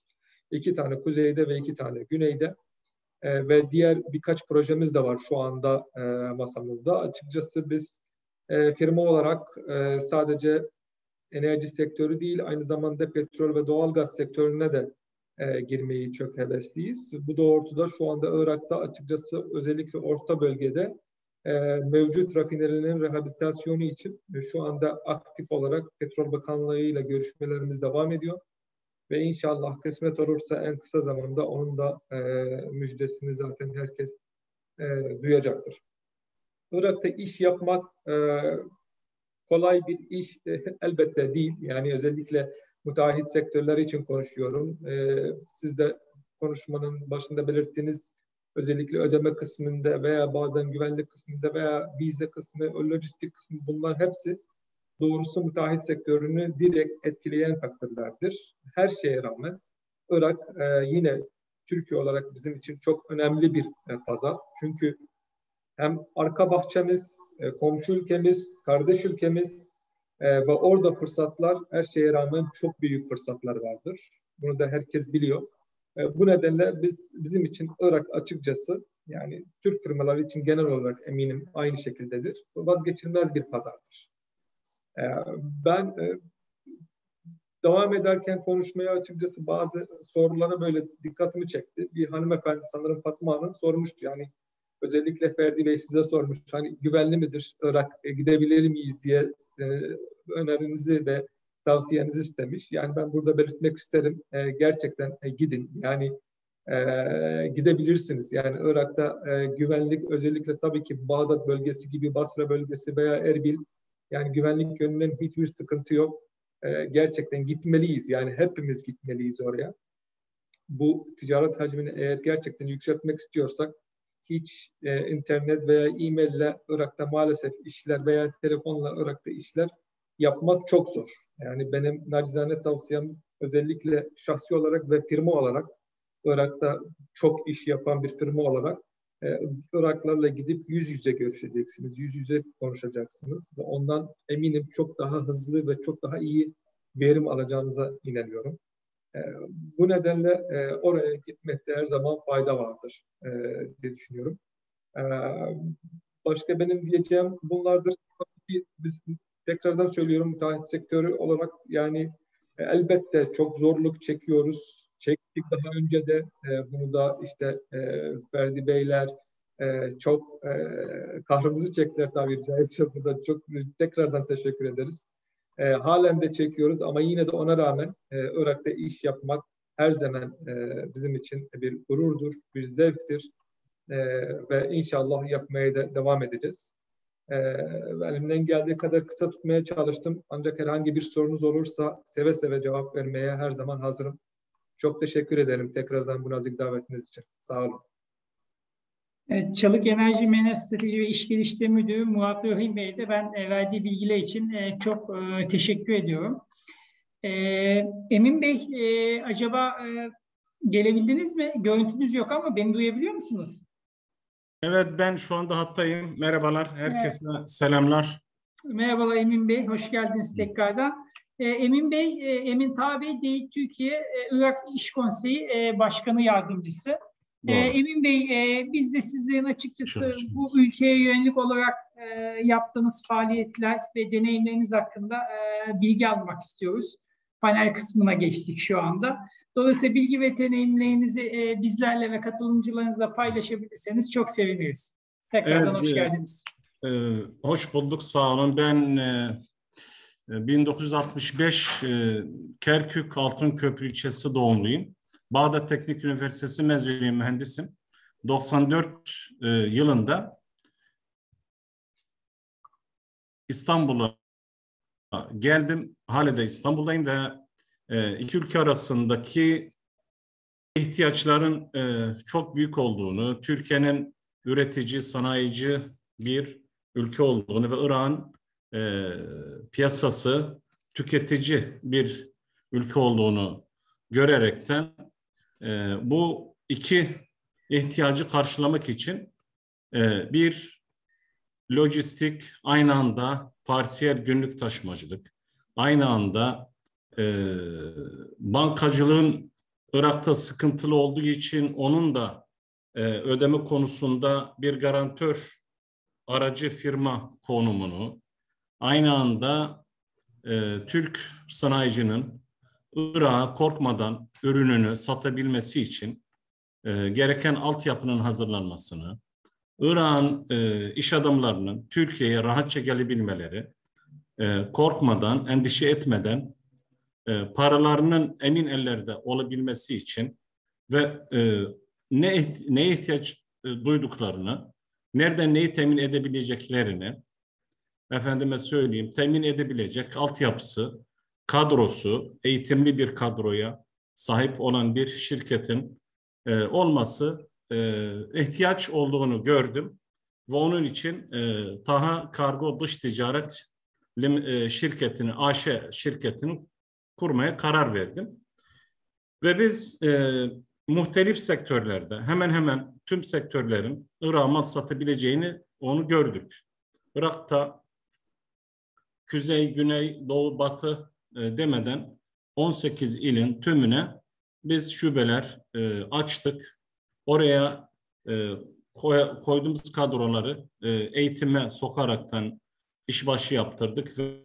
İki tane kuzeyde ve iki tane güneyde. E, ve diğer birkaç projemiz de var şu anda e, masamızda. Açıkçası biz e, firma olarak e, sadece enerji sektörü değil aynı zamanda petrol ve doğal gaz sektörüne de e, girmeyi çok hevesliyiz. Bu doğrultuda şu anda Irak'ta açıkçası özellikle orta bölgede e, mevcut rafinerilerin rehabilitasyonu için e, şu anda aktif olarak Petrol Bakanlığı ile görüşmelerimiz devam ediyor. Ve inşallah kısmet olursa en kısa zamanda onun da e, müjdesini zaten herkes e, duyacaktır. Irak'ta iş yapmak e, kolay bir iş e, elbette değil. Yani özellikle müteahhit sektörleri için konuşuyorum. E, siz de konuşmanın başında belirttiğiniz özellikle ödeme kısmında veya bazen güvenlik kısmında veya vize kısmı, lojistik kısmı bunlar hepsi doğrusu müteahhit sektörünü direkt etkileyen faktörlerdir. Her şeye rağmen Irak e, yine Türkiye olarak bizim için çok önemli bir e, pazar. Çünkü hem arka bahçemiz, e, komşu ülkemiz, kardeş ülkemiz e, ve orada fırsatlar her şeye rağmen çok büyük fırsatlar vardır. Bunu da herkes biliyor. E, bu nedenle biz bizim için Irak açıkçası yani Türk firmaları için genel olarak eminim aynı şekildedir. Vazgeçilmez bir pazardır. E, ben e, devam ederken konuşmaya açıkçası bazı sorulara böyle dikkatimi çekti. Bir hanımefendi sanırım Fatma Hanım sormuştu yani özellikle Ferdi Bey size sormuş hani güvenli midir Irak gidebilir miyiz diye önerinizi ve tavsiyenizi istemiş. Yani ben burada belirtmek isterim. E, gerçekten e, gidin. Yani e, gidebilirsiniz. Yani Irak'ta e, güvenlik özellikle tabii ki Bağdat bölgesi gibi Basra bölgesi veya Erbil yani güvenlik yönünden hiçbir sıkıntı yok. E, gerçekten gitmeliyiz. Yani hepimiz gitmeliyiz oraya. Bu ticaret hacmini eğer gerçekten yükseltmek istiyorsak hiç e, internet veya e-mail ile Irak'ta maalesef işler veya telefonla Irak'ta işler yapmak çok zor. Yani benim nacizane tavsiyem özellikle şahsi olarak ve firma olarak Irak'ta çok iş yapan bir firma olarak e, Iraklarla gidip yüz yüze görüşeceksiniz, yüz yüze konuşacaksınız ve ondan eminim çok daha hızlı ve çok daha iyi verim alacağınıza inanıyorum. E, bu nedenle e, oraya gitmekte her zaman fayda vardır e, diye düşünüyorum. E, başka benim diyeceğim bunlardır. Biz tekrardan söylüyorum müteahhit sektörü olarak yani e, elbette çok zorluk çekiyoruz. Çektik daha önce de e, bunu da işte e, Ferdi Beyler e, çok e, kahrımızı çektiler tabiri caizse burada çok tekrardan teşekkür ederiz. E, halen de çekiyoruz ama yine de ona rağmen e, Irak'ta iş yapmak her zaman e, bizim için bir gururdur, bir zevktir e, ve inşallah yapmaya da devam edeceğiz. E, elimden geldiği kadar kısa tutmaya çalıştım ancak herhangi bir sorunuz olursa seve seve cevap vermeye her zaman hazırım. Çok teşekkür ederim tekrardan bu nazik davetiniz için. Sağ olun. Evet, Çalık Enerji Menaj Strateji ve İş Geliştirme Müdürü Murat Rahim Bey'e de ben e, verdiği bilgiler için e, çok e, teşekkür ediyorum. Emin Bey, acaba gelebildiniz mi? Görüntünüz yok ama beni duyabiliyor musunuz? Evet, ben şu anda hattayım. Merhabalar, herkese evet. selamlar. Merhabalar Emin Bey, hoş geldiniz tekrardan. Emin Bey, Emin Tabi Bey, değil Türkiye Irak İş Konseyi Başkanı Yardımcısı. Ee, Emin Bey, e, biz de sizlerin açıkçası bu ülkeye yönelik olarak e, yaptığınız faaliyetler ve deneyimleriniz hakkında e, bilgi almak istiyoruz. Panel kısmına geçtik şu anda. Dolayısıyla bilgi ve deneyimlerinizi e, bizlerle ve katılımcılarınızla paylaşabilirseniz çok seviniriz. Tekrardan Evet, hoş e, geldiniz. Ee, hoş bulduk, sağ olun. Ben e, e, 1965 e, Kerkük Altınköprü ilçesi doğumluyum. Bağdat Teknik Üniversitesi mezunuyum, mühendisim. 94 e, yılında İstanbul'a geldim. Hala da İstanbul'dayım ve e, iki ülke arasındaki ihtiyaçların e, çok büyük olduğunu, Türkiye'nin üretici, sanayici bir ülke olduğunu ve Irak'ın e, piyasası tüketici bir ülke olduğunu görerekten e, bu iki ihtiyacı karşılamak için e, bir lojistik aynı anda parsiyel günlük taşımacılık, aynı anda e, bankacılığın Irak'ta sıkıntılı olduğu için onun da e, ödeme konusunda bir garantör aracı firma konumunu, aynı anda e, Türk sanayicinin Irak'a korkmadan ürününü satabilmesi için e, gereken altyapının hazırlanmasını, Irak'ın e, iş adamlarının Türkiye'ye rahatça gelebilmeleri, e, korkmadan, endişe etmeden e, paralarının emin ellerde olabilmesi için ve e, ne neye ihtiyaç e, duyduklarını, nereden neyi temin edebileceklerini, efendime söyleyeyim, temin edebilecek altyapısı, kadrosu, eğitimli bir kadroya sahip olan bir şirketin e, olması e, ihtiyaç olduğunu gördüm. Ve onun için e, Taha Kargo Dış Ticaret e, şirketini, AŞ şirketini kurmaya karar verdim. Ve biz e, muhtelif sektörlerde hemen hemen tüm sektörlerin Irak'a mal satabileceğini onu gördük. Irak'ta kuzey, güney, doğu, batı e, demeden 18 ilin tümüne biz şubeler e, açtık. Oraya e, koy, koyduğumuz kadroları e, eğitime sokaraktan işbaşı yaptırdık ve,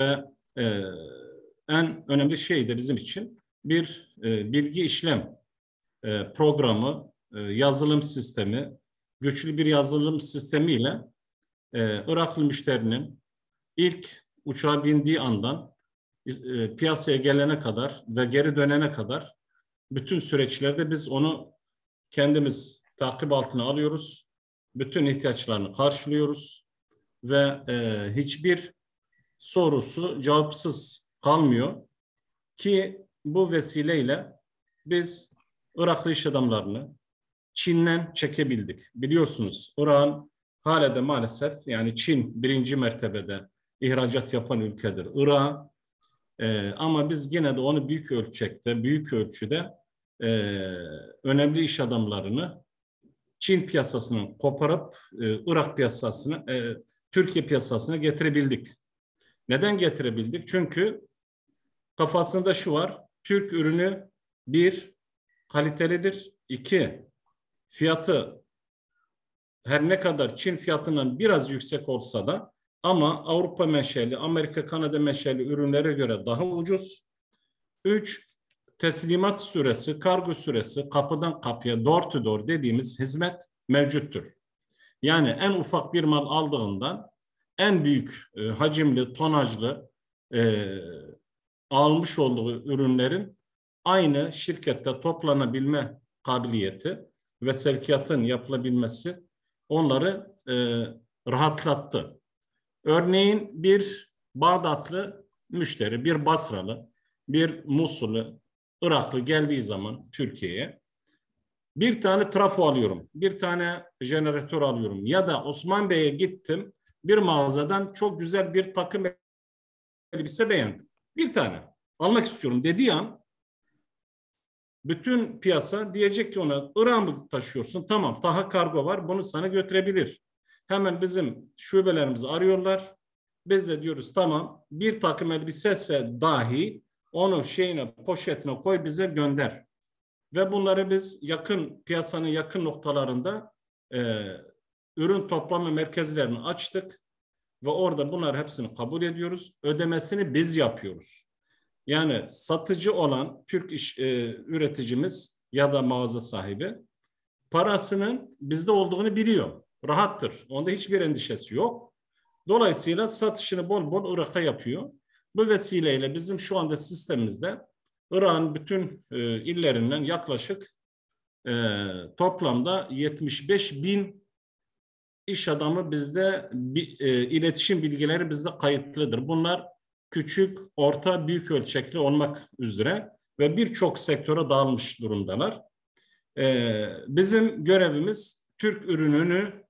ve e, en önemli şey de bizim için bir e, bilgi işlem e, programı, e, yazılım sistemi, güçlü bir yazılım sistemiyle e, Iraklı müşterinin ilk uçağa bindiği andan e, piyasaya gelene kadar ve geri dönene kadar bütün süreçlerde biz onu kendimiz takip altına alıyoruz. Bütün ihtiyaçlarını karşılıyoruz ve e, hiçbir sorusu cevapsız kalmıyor ki bu vesileyle biz Iraklı iş adamlarını Çin'den çekebildik. Biliyorsunuz Irak'ın hala da maalesef yani Çin birinci mertebede ihracat yapan ülkedir. Irak e, ama biz yine de onu büyük ölçekte, büyük ölçüde e, önemli iş adamlarını Çin piyasasını koparıp e, Irak piyasasını, e, Türkiye piyasasına getirebildik. Neden getirebildik? Çünkü kafasında şu var, Türk ürünü bir, kalitelidir, iki, fiyatı her ne kadar Çin fiyatından biraz yüksek olsa da ama Avrupa menşeli, Amerika, Kanada menşeli ürünlere göre daha ucuz. Üç, teslimat süresi, kargo süresi kapıdan kapıya door to door dediğimiz hizmet mevcuttur. Yani en ufak bir mal aldığından en büyük e, hacimli, tonajlı e, almış olduğu ürünlerin aynı şirkette toplanabilme kabiliyeti ve sevkiyatın yapılabilmesi onları e, rahatlattı. Örneğin bir Bağdatlı müşteri, bir Basralı, bir Musullu, Iraklı geldiği zaman Türkiye'ye bir tane trafo alıyorum, bir tane jeneratör alıyorum ya da Osman Bey'e gittim bir mağazadan çok güzel bir takım elbise beğendim. Bir tane almak istiyorum dediği an bütün piyasa diyecek ki ona Irak'a mı taşıyorsun? Tamam Taha kargo var bunu sana götürebilir. Hemen bizim şubelerimizi arıyorlar. Biz de diyoruz tamam bir takım elbisese dahi onu şeyine poşetine koy bize gönder. Ve bunları biz yakın piyasanın yakın noktalarında e, ürün toplama merkezlerini açtık ve orada bunlar hepsini kabul ediyoruz. Ödemesini biz yapıyoruz. Yani satıcı olan Türk iş, e, üreticimiz ya da mağaza sahibi parasının bizde olduğunu biliyor. Rahattır. Onda hiçbir endişesi yok. Dolayısıyla satışını bol bol Irak'a yapıyor. Bu vesileyle bizim şu anda sistemimizde Irak'ın bütün e, illerinden yaklaşık e, toplamda 75 bin iş adamı bizde e, iletişim bilgileri bizde kayıtlıdır. Bunlar küçük, orta, büyük ölçekli olmak üzere ve birçok sektöre dağılmış durumdalar. E, bizim görevimiz Türk ürününü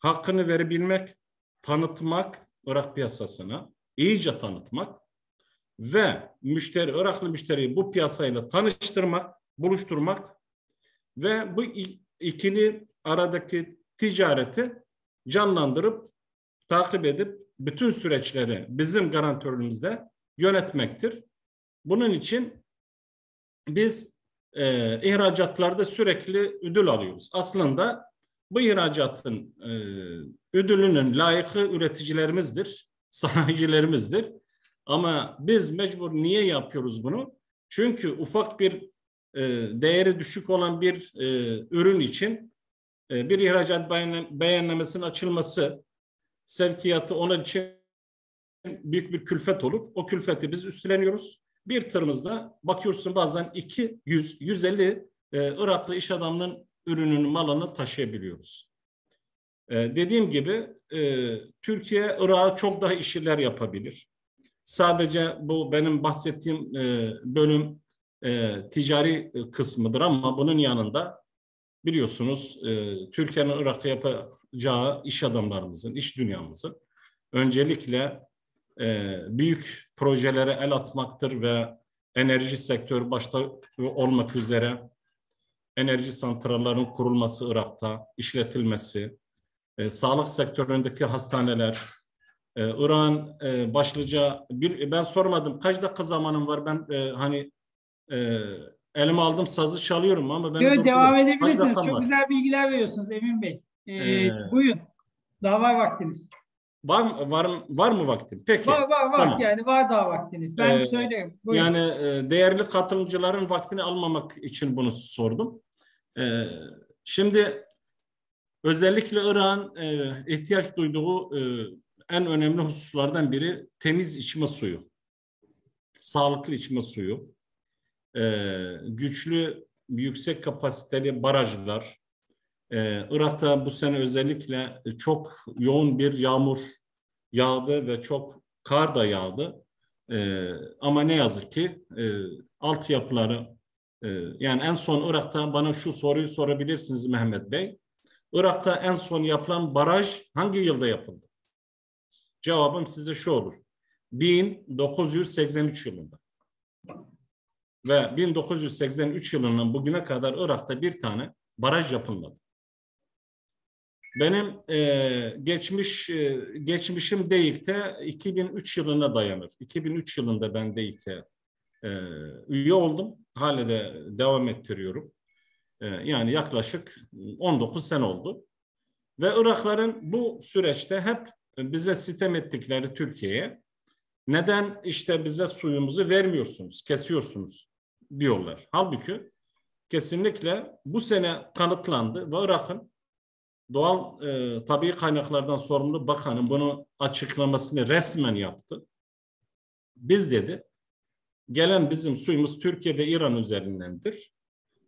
hakkını verebilmek, tanıtmak Irak piyasasına, iyice tanıtmak ve müşteri, Iraklı müşteriyi bu piyasayla tanıştırmak, buluşturmak ve bu ikili aradaki ticareti canlandırıp takip edip bütün süreçleri bizim garantörümüzde yönetmektir. Bunun için biz e, ihracatlarda sürekli ödül alıyoruz. Aslında bu ihracatın e, ödülünün layıkı üreticilerimizdir, sanayicilerimizdir. Ama biz mecbur niye yapıyoruz bunu? Çünkü ufak bir e, değeri düşük olan bir e, ürün için e, bir ihracat beyanlamesinin açılması, sevkiyatı onun için büyük bir külfet olur. O külfeti biz üstleniyoruz. Bir tırımızda bakıyorsun bazen 200, 150 e, Iraklı iş adamının ürününün malını taşıyabiliyoruz. E, dediğim gibi e, Türkiye Irak'a çok daha işler yapabilir. Sadece bu benim bahsettiğim e, bölüm e, ticari kısmıdır ama bunun yanında biliyorsunuz e, Türkiye'nin Irak'ta yapacağı iş adamlarımızın, iş dünyamızın öncelikle e, büyük projelere el atmaktır ve enerji sektörü başta olmak üzere enerji santrallerinin kurulması Irak'ta, işletilmesi, e, sağlık sektöründeki hastaneler, e, Irak'ın e, başlıca bir ben sormadım kaç dakika zamanım var ben e, hani e, elime aldım sazı çalıyorum ama ben evet, devam edebilirsiniz. Çok var. güzel bilgiler veriyorsunuz Emin Bey. Ee, ee, buyurun. Daha var vaktiniz. Var mı var, var mı vaktin? Peki. Var var var tamam. yani var daha vaktiniz. Ben ee, söyleyeyim. Buyurun. Yani e, değerli katılımcıların vaktini almamak için bunu sordum. Ee, şimdi özellikle Irak'ın e, ihtiyaç duyduğu e, en önemli hususlardan biri temiz içme suyu. Sağlıklı içme suyu. E, güçlü, yüksek kapasiteli barajlar. E, Irak'ta bu sene özellikle çok yoğun bir yağmur yağdı ve çok kar da yağdı. E, ama ne yazık ki e, altyapıları e, yani en son Irak'ta bana şu soruyu sorabilirsiniz Mehmet Bey. Irak'ta en son yapılan baraj hangi yılda yapıldı? Cevabım size şu olur. 1983 yılında. Ve 1983 yılından bugüne kadar Irak'ta bir tane baraj yapılmadı. Benim e, geçmiş e, geçmişim DEİK'te 2003 yılına dayanır. 2003 yılında ben DEİK'te e, üye oldum. Hala de devam ettiriyorum. E, yani yaklaşık 19 sene oldu. Ve Irakların bu süreçte hep bize sitem ettikleri Türkiye'ye neden işte bize suyumuzu vermiyorsunuz, kesiyorsunuz diyorlar. Halbuki kesinlikle bu sene kanıtlandı ve Irak'ın doğal e, tabii kaynaklardan sorumlu bakanın bunu açıklamasını resmen yaptı. Biz dedi gelen bizim suyumuz Türkiye ve İran üzerindendir.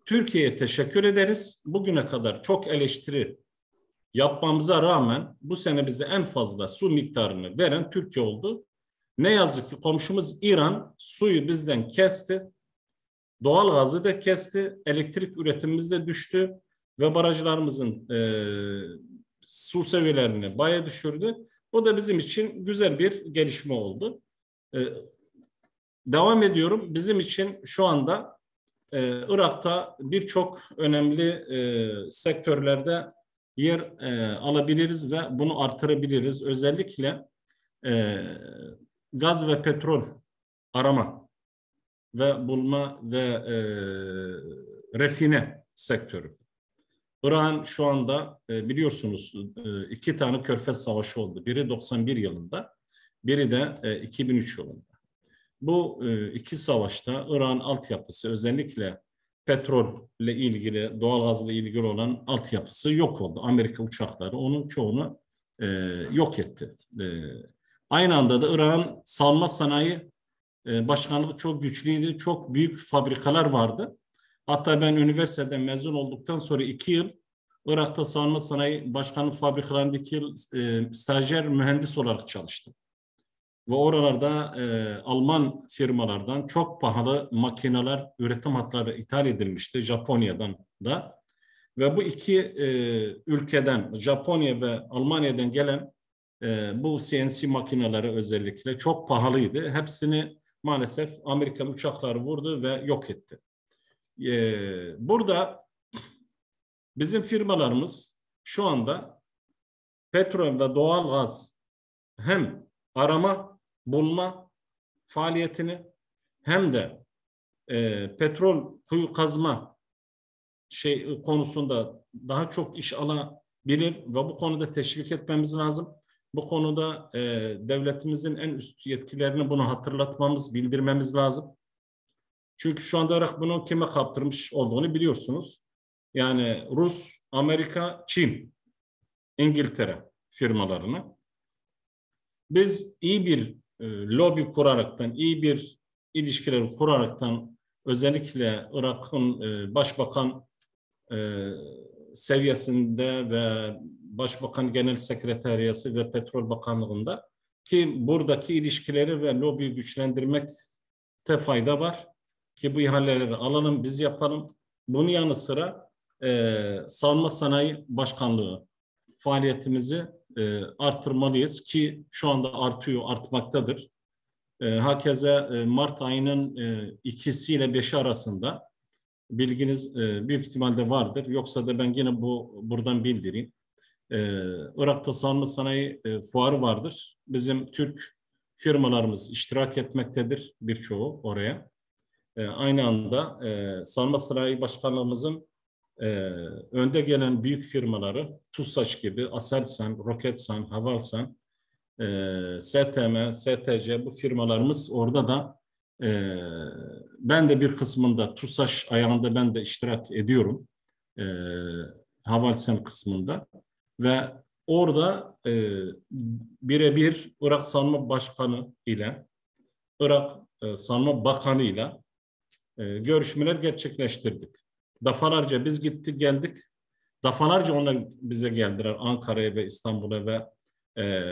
Türkiye'ye teşekkür ederiz. Bugüne kadar çok eleştiri yapmamıza rağmen bu sene bize en fazla su miktarını veren Türkiye oldu. Ne yazık ki komşumuz İran suyu bizden kesti. Doğal gazı da kesti. Elektrik üretimimiz de düştü. Ve barajlarımızın e, su seviyelerini baya düşürdü. Bu da bizim için güzel bir gelişme oldu. E, devam ediyorum. Bizim için şu anda e, Irak'ta birçok önemli e, sektörlerde yer e, alabiliriz ve bunu artırabiliriz. Özellikle e, gaz ve petrol arama ve bulma ve e, refine sektörü. İran şu anda e, biliyorsunuz e, iki tane körfez savaşı oldu. Biri 91 yılında, biri de e, 2003 yılında. Bu e, iki savaşta İran altyapısı özellikle petrolle ilgili, doğalgazla ilgili olan altyapısı yok oldu. Amerika uçakları onun çoğunu e, yok etti. E, aynı anda da İran savunma sanayi e, başkanlığı çok güçlüydü. Çok büyük fabrikalar vardı. Hatta ben üniversiteden mezun olduktan sonra iki yıl Irak'ta savunma sanayi başkanlığı fabrikalarında iki yıl e, stajyer mühendis olarak çalıştım. Ve oralarda e, Alman firmalardan çok pahalı makineler, üretim hatları ithal edilmişti Japonya'dan da. Ve bu iki e, ülkeden, Japonya ve Almanya'dan gelen e, bu CNC makineleri özellikle çok pahalıydı. Hepsini maalesef Amerikan uçakları vurdu ve yok etti. E, burada bizim firmalarımız şu anda petrol ve doğal gaz hem arama, bulma faaliyetini hem de e, petrol kuyu kazma şey konusunda daha çok iş alabilir ve bu konuda teşvik etmemiz lazım. Bu konuda e, devletimizin en üst yetkilerini bunu hatırlatmamız, bildirmemiz lazım. Çünkü şu anda Irak bunu kime kaptırmış olduğunu biliyorsunuz. Yani Rus, Amerika, Çin, İngiltere firmalarını. Biz iyi bir e, lobi kuraraktan, iyi bir ilişkiler kuraraktan özellikle Irak'ın e, başbakan e, seviyesinde ve Başbakan Genel Sekreteriyası ve Petrol Bakanlığı'nda ki buradaki ilişkileri ve lobiyi güçlendirmekte fayda var ki bu ihaleleri alalım biz yapalım. Bunun yanı sıra e, savunma sanayi başkanlığı faaliyetimizi e, artırmalıyız ki şu anda artıyor, artmaktadır. E, hakeze e, Mart ayının e, ikisiyle beşi arasında bilginiz e, büyük ihtimalle vardır. Yoksa da ben yine bu buradan bildireyim. E, Irak'ta savunma sanayi e, fuarı vardır. Bizim Türk firmalarımız iştirak etmektedir birçoğu oraya. E, aynı anda e, savunma sanayi başkanlığımızın e, önde gelen büyük firmaları TUSAŞ gibi, Aselsan, Roketsan, Havalsan, e, STM, STC bu firmalarımız orada da e, ben de bir kısmında TUSAŞ ayağında ben de iştirak ediyorum. E, Havalsan kısmında ve orada e, birebir Irak Savunma Başkanı ile Irak e, Savunma Bakanı ile e, görüşmeler gerçekleştirdik. Defalarca biz gittik geldik. Defalarca onlar bize geldiler Ankara'ya ve İstanbul'a ve e,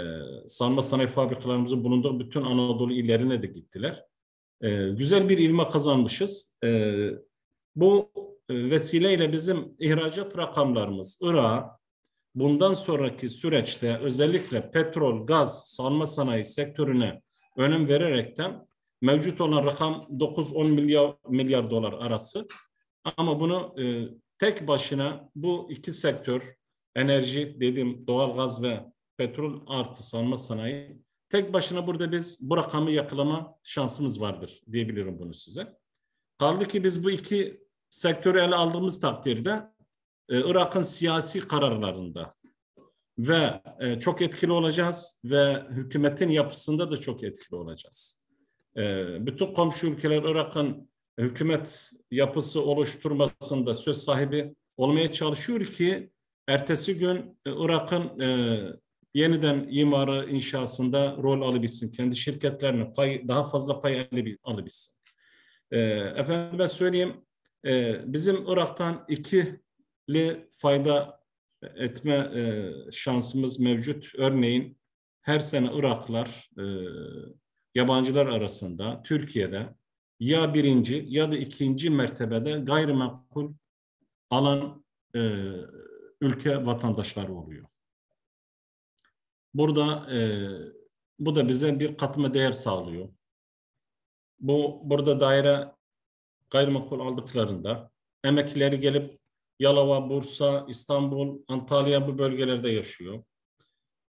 savunma sanayi fabrikalarımızın bulunduğu bütün Anadolu illerine de gittiler. E, güzel bir ilme kazanmışız. E, bu e, vesileyle bizim ihracat rakamlarımız Irak'a bundan sonraki süreçte özellikle petrol, gaz, savunma sanayi sektörüne önem vererekten mevcut olan rakam 9-10 milyar, milyar dolar arası. Ama bunu e, tek başına bu iki sektör enerji dediğim doğal gaz ve petrol artı savunma sanayi tek başına burada biz bu rakamı yakalama şansımız vardır diyebilirim bunu size. Kaldı ki biz bu iki sektörü ele aldığımız takdirde e, Irak'ın siyasi kararlarında ve e, çok etkili olacağız ve hükümetin yapısında da çok etkili olacağız. E, bütün komşu ülkeler Irak'ın hükümet yapısı oluşturmasında söz sahibi olmaya çalışıyor ki ertesi gün e, Irak'ın e, yeniden imarı inşasında rol alabilsin. Kendi şirketlerine pay, daha fazla pay alabilsin. E, efendim ben söyleyeyim e, bizim Irak'tan ikili fayda etme şansımız mevcut. Örneğin her sene Iraklar e, yabancılar arasında Türkiye'de ya birinci ya da ikinci mertebede gayrimenkul alan e, ülke vatandaşları oluyor. Burada e, bu da bize bir katma değer sağlıyor. Bu burada daire gayrimenkul aldıklarında emeklileri gelip Yalova, Bursa, İstanbul, Antalya bu bölgelerde yaşıyor.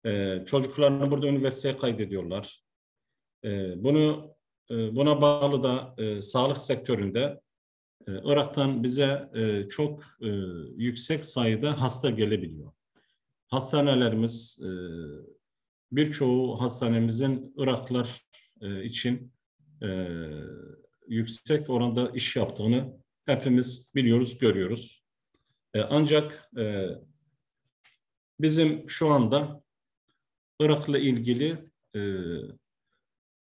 Ee, çocuklarını burada üniversiteye kaydediyorlar. Ee, bunu e, buna bağlı da e, sağlık sektöründe e, Irak'tan bize çok yüksek sayıda hasta gelebiliyor. Hastanelerimiz, birçoğu hastanemizin Iraklılar e, için yüksek oranda iş yaptığını hepimiz biliyoruz, görüyoruz. Ancak bizim şu anda Irak'la ilgili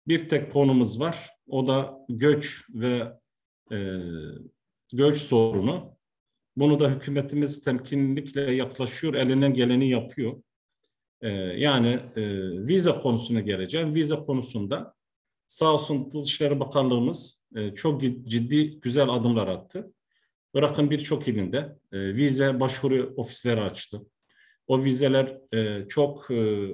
bir tek konumuz var. O da göç ve e, göç sorunu. Bunu da hükümetimiz temkinlikle yaklaşıyor, elinden geleni yapıyor. E, yani e, vize konusuna geleceğim. Vize konusunda sağ olsun Dışişleri Bakanlığımız e, çok ciddi, güzel adımlar attı. Irak'ın birçok ilinde e, vize başvuru ofisleri açtı. O vizeler e, çok e,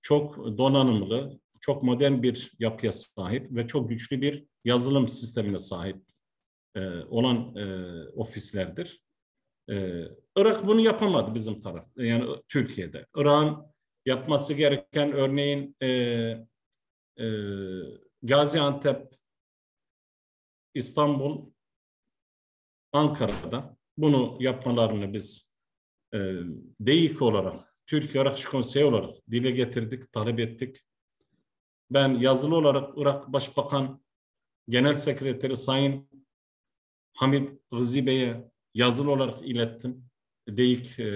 çok donanımlı, çok modern bir yapıya sahip ve çok güçlü bir yazılım sistemine sahip e, olan e, ofislerdir. E, Irak bunu yapamadı bizim taraf, yani Türkiye'de. Irak'ın yapması gereken örneğin e, e, Gaziantep, İstanbul, Ankara'da bunu yapmalarını biz e, DEİK olarak, Türkiye Irakçı Konseyi olarak dile getirdik, talep ettik. Ben yazılı olarak Irak Başbakan Genel Sekreteri Sayın Hamid Gızi Bey'e yazılı olarak ilettim. DEİK e,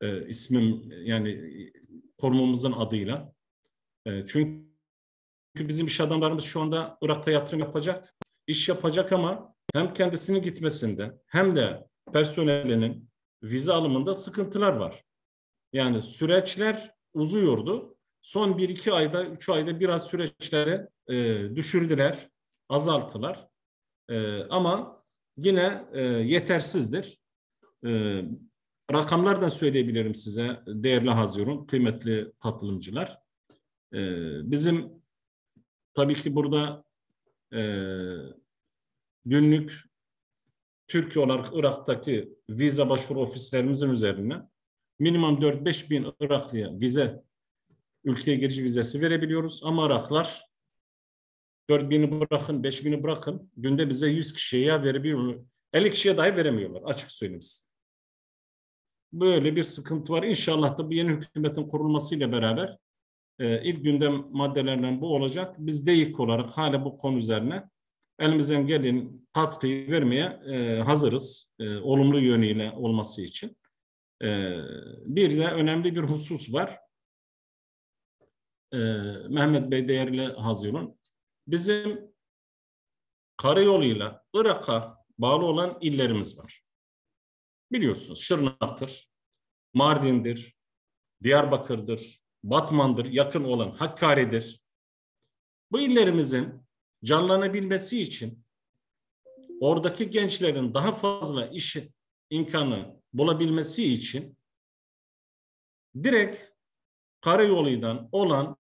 e, ismim yani kurumumuzun adıyla. E, çünkü bizim iş adamlarımız şu anda Irak'ta yatırım yapacak, iş yapacak ama hem kendisinin gitmesinde hem de personelinin vize alımında sıkıntılar var. Yani süreçler uzuyordu. Son bir iki ayda, üç ayda biraz süreçleri e, düşürdüler, azalttılar. E, ama yine e, yetersizdir. E, rakamlar da söyleyebilirim size değerli Hazirun, kıymetli katılımcılar. E, bizim tabii ki burada e, günlük Türkiye olarak Irak'taki vize başvuru ofislerimizin üzerine minimum 4-5 bin Iraklıya vize, ülkeye giriş vizesi verebiliyoruz. Ama Iraklar 4 bini bırakın, 5 bini bırakın. Günde bize 100 kişiye ya verebiliyor. 50 kişiye dahi veremiyorlar açık söyleyeyim size. Böyle bir sıkıntı var. İnşallah da bu yeni hükümetin kurulmasıyla beraber e, ilk gündem maddelerinden bu olacak. Biz de ilk olarak hala bu konu üzerine elimizden gelin katkıyı vermeye e, hazırız. E, olumlu yönüyle olması için. E, bir de önemli bir husus var. E, Mehmet Bey değerli Hazirun. Bizim karayoluyla Irak'a bağlı olan illerimiz var. Biliyorsunuz Şırnak'tır, Mardin'dir, Diyarbakır'dır, Batman'dır, yakın olan Hakkari'dir. Bu illerimizin canlanabilmesi için oradaki gençlerin daha fazla iş imkanı bulabilmesi için direkt karayoluydan olan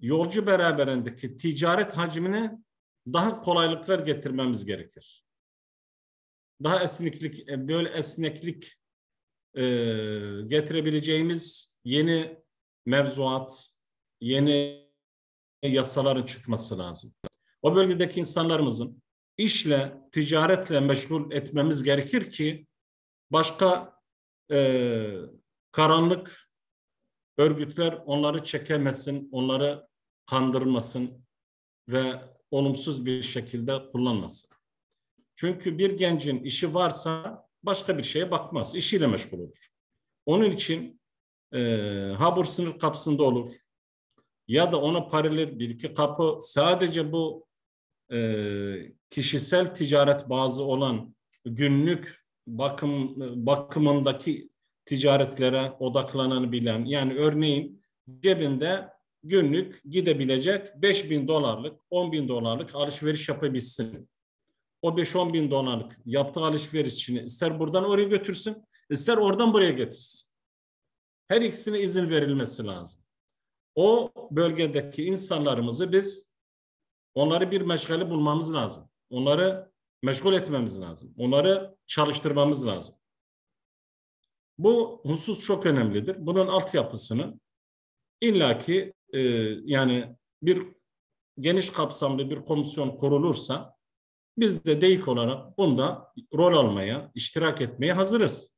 yolcu beraberindeki ticaret hacmine daha kolaylıklar getirmemiz gerekir. Daha esneklik, e, böyle esneklik e, getirebileceğimiz yeni mevzuat, yeni yasaların çıkması lazım. O bölgedeki insanlarımızın işle, ticaretle meşgul etmemiz gerekir ki başka e, karanlık örgütler onları çekemesin, onları kandırmasın ve olumsuz bir şekilde kullanmasın. Çünkü bir gencin işi varsa başka bir şeye bakmaz, işiyle meşgul olur. Onun için e, Habur sınır kapısında olur ya da ona paralel bir iki kapı sadece bu e, kişisel ticaret bazı olan günlük bakım bakımındaki ticaretlere odaklanabilen yani örneğin cebinde günlük gidebilecek 5 bin dolarlık 10 bin dolarlık alışveriş yapabilsin. O 5-10 bin dolarlık yaptığı alışverişini ister buradan oraya götürsün ister oradan buraya getirsin. Her ikisine izin verilmesi lazım. O bölgedeki insanlarımızı biz onları bir meşgale bulmamız lazım. Onları meşgul etmemiz lazım. Onları çalıştırmamız lazım. Bu husus çok önemlidir. Bunun altyapısını illaki e, yani bir geniş kapsamlı bir komisyon kurulursa Biz de DEİK olarak bunda rol almaya, iştirak etmeye hazırız.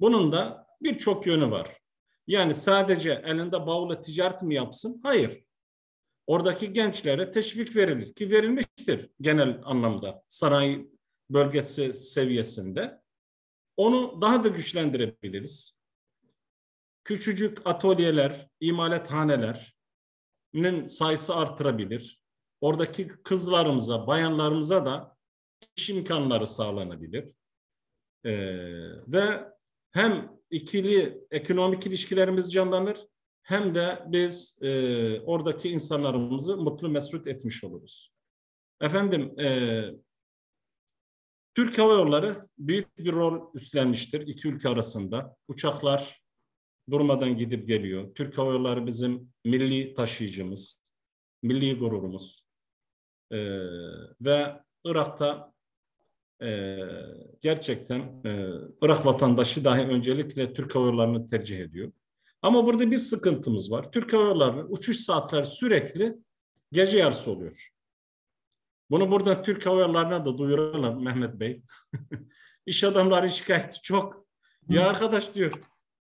Bunun da birçok yönü var. Yani sadece elinde bavula ticaret mi yapsın? Hayır. Oradaki gençlere teşvik verilir ki verilmiştir genel anlamda sanayi bölgesi seviyesinde. Onu daha da güçlendirebiliriz. Küçücük atölyeler, imalathanelerinin sayısı artırabilir. Oradaki kızlarımıza, bayanlarımıza da iş imkanları sağlanabilir. Ee, ve hem ikili ekonomik ilişkilerimiz canlanır hem de biz e, oradaki insanlarımızı mutlu mesut etmiş oluruz. Efendim e, Türk Hava Yolları büyük bir rol üstlenmiştir iki ülke arasında. Uçaklar durmadan gidip geliyor. Türk Hava Yolları bizim milli taşıyıcımız, milli gururumuz. Ee, ve Irak'ta e, gerçekten e, Irak vatandaşı dahi öncelikle Türk Hava Yolları'nı tercih ediyor. Ama burada bir sıkıntımız var. Türk Hava Yolları'nın uçuş saatleri sürekli gece yarısı oluyor. Bunu burada Türk Hava Yolları'na da duyuralım Mehmet Bey. İş adamları şikayeti çok. Ya arkadaş diyor,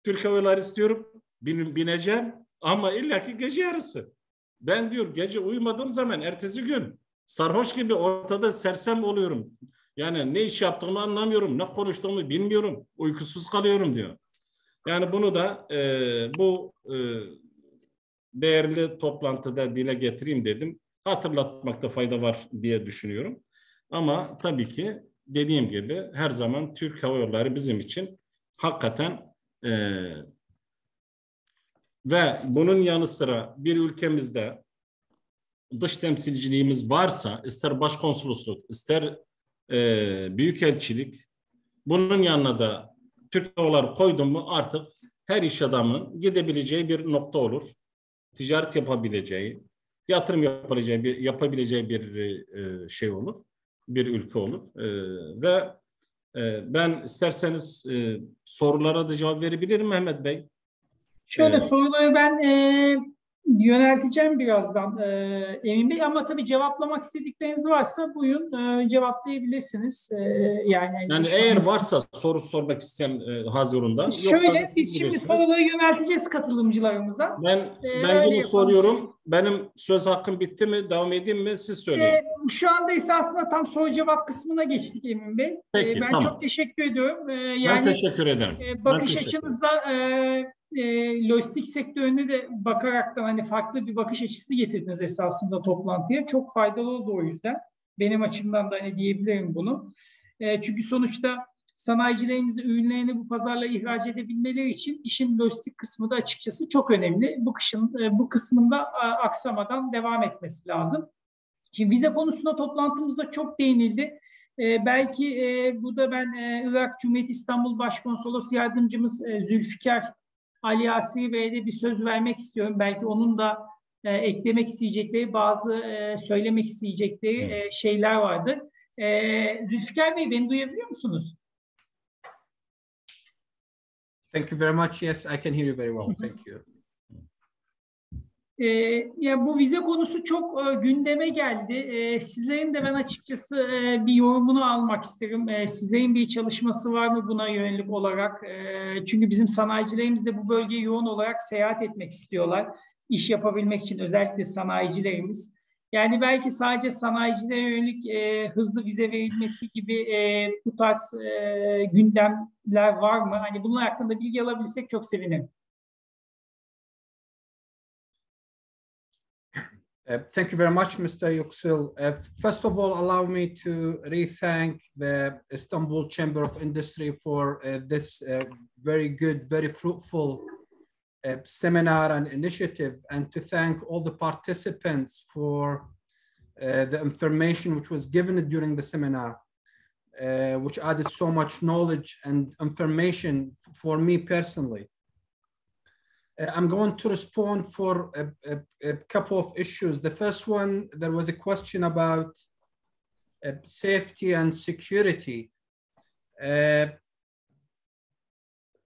Türk Hava Yolları istiyorum, bin, bineceğim ama illaki gece yarısı. Ben diyor gece uyumadığım zaman ertesi gün sarhoş gibi ortada sersem oluyorum. Yani ne iş yaptığımı anlamıyorum, ne konuştuğumu bilmiyorum, uykusuz kalıyorum diyor. Yani bunu da e, bu e, değerli toplantıda dile getireyim dedim hatırlatmakta fayda var diye düşünüyorum. Ama tabii ki dediğim gibi her zaman Türk Hava Yolları bizim için hakikaten e, ve bunun yanı sıra bir ülkemizde dış temsilciliğimiz varsa ister başkonsolosluk ister e, büyükelçilik bunun yanına da Türk Havaları koydum mu artık her iş adamının gidebileceği bir nokta olur. Ticaret yapabileceği, yatırım yapabileceği bir, yapabileceği bir e, şey olur, bir ülke olur. E, ve e, ben isterseniz e, sorulara da cevap verebilirim Mehmet Bey. Şöyle ee, soruları ben e, yönelteceğim birazdan e, Emin Bey ama tabii cevaplamak istedikleriniz varsa buyurun e, cevaplayabilirsiniz. E, yani yani eğer varsa soru sormak isteyen e, hazırında. Şöyle biz şimdi soruları yönelteceğiz katılımcılarımıza. Ben e, ben yine soruyorum. Benim söz hakkım bitti mi? Devam edeyim mi? Siz söyleyin. E, şu anda ise aslında tam soru cevap kısmına geçtik Emin Bey. Peki, e, ben tamam. çok teşekkür ediyorum. E, yani, ben teşekkür ederim. E, bakış açınızda e, e, lojistik sektörüne de bakaraktan hani farklı bir bakış açısı getirdiniz esasında toplantıya. Çok faydalı oldu o yüzden. Benim açımdan da hani diyebilirim bunu. E, çünkü sonuçta sanayicilerimiz de ürünlerini bu pazarla ihraç edebilmeleri için işin lojistik kısmı da açıkçası çok önemli. Bu kışın bu kısmında aksamadan devam etmesi lazım. Şimdi vize konusunda toplantımızda çok değinildi. E, belki e, bu da ben e, Irak Cumhuriyeti İstanbul Başkonsolos Yardımcımız e, Zülfikar Ali Asri Bey'e de bir söz vermek istiyorum. Belki onun da e, eklemek isteyecekleri, bazı e, söylemek isteyecekleri e, şeyler vardır. E, Zülfikar Bey beni duyabiliyor musunuz? Thank you very much. Yes, I can hear you very well. Thank you. E, ya bu vize konusu çok e, gündeme geldi. E, sizlerin de ben açıkçası e, bir yorumunu almak isterim. E, sizlerin bir çalışması var mı buna yönelik olarak? E, çünkü bizim sanayicilerimiz de bu bölgeye yoğun olarak seyahat etmek istiyorlar. İş yapabilmek için özellikle sanayicilerimiz. Yani belki sadece sanayicilere yönelik e, hızlı vize verilmesi gibi e, bu tarz e, gündemler var mı? Hani bunun hakkında bilgi alabilirsek çok sevinirim. Uh, thank you very much, Mr. Yüksel. Uh, first of all, allow me to re-thank the Istanbul Chamber of Industry for uh, this uh, very good, very fruitful uh, seminar and initiative, and to thank all the participants for the information which was given during the seminar, which added so much knowledge and information for me personally. Uh, I'm going to respond for a, a, a, couple of issues. The first one, there was a question about uh, safety and security. Uh,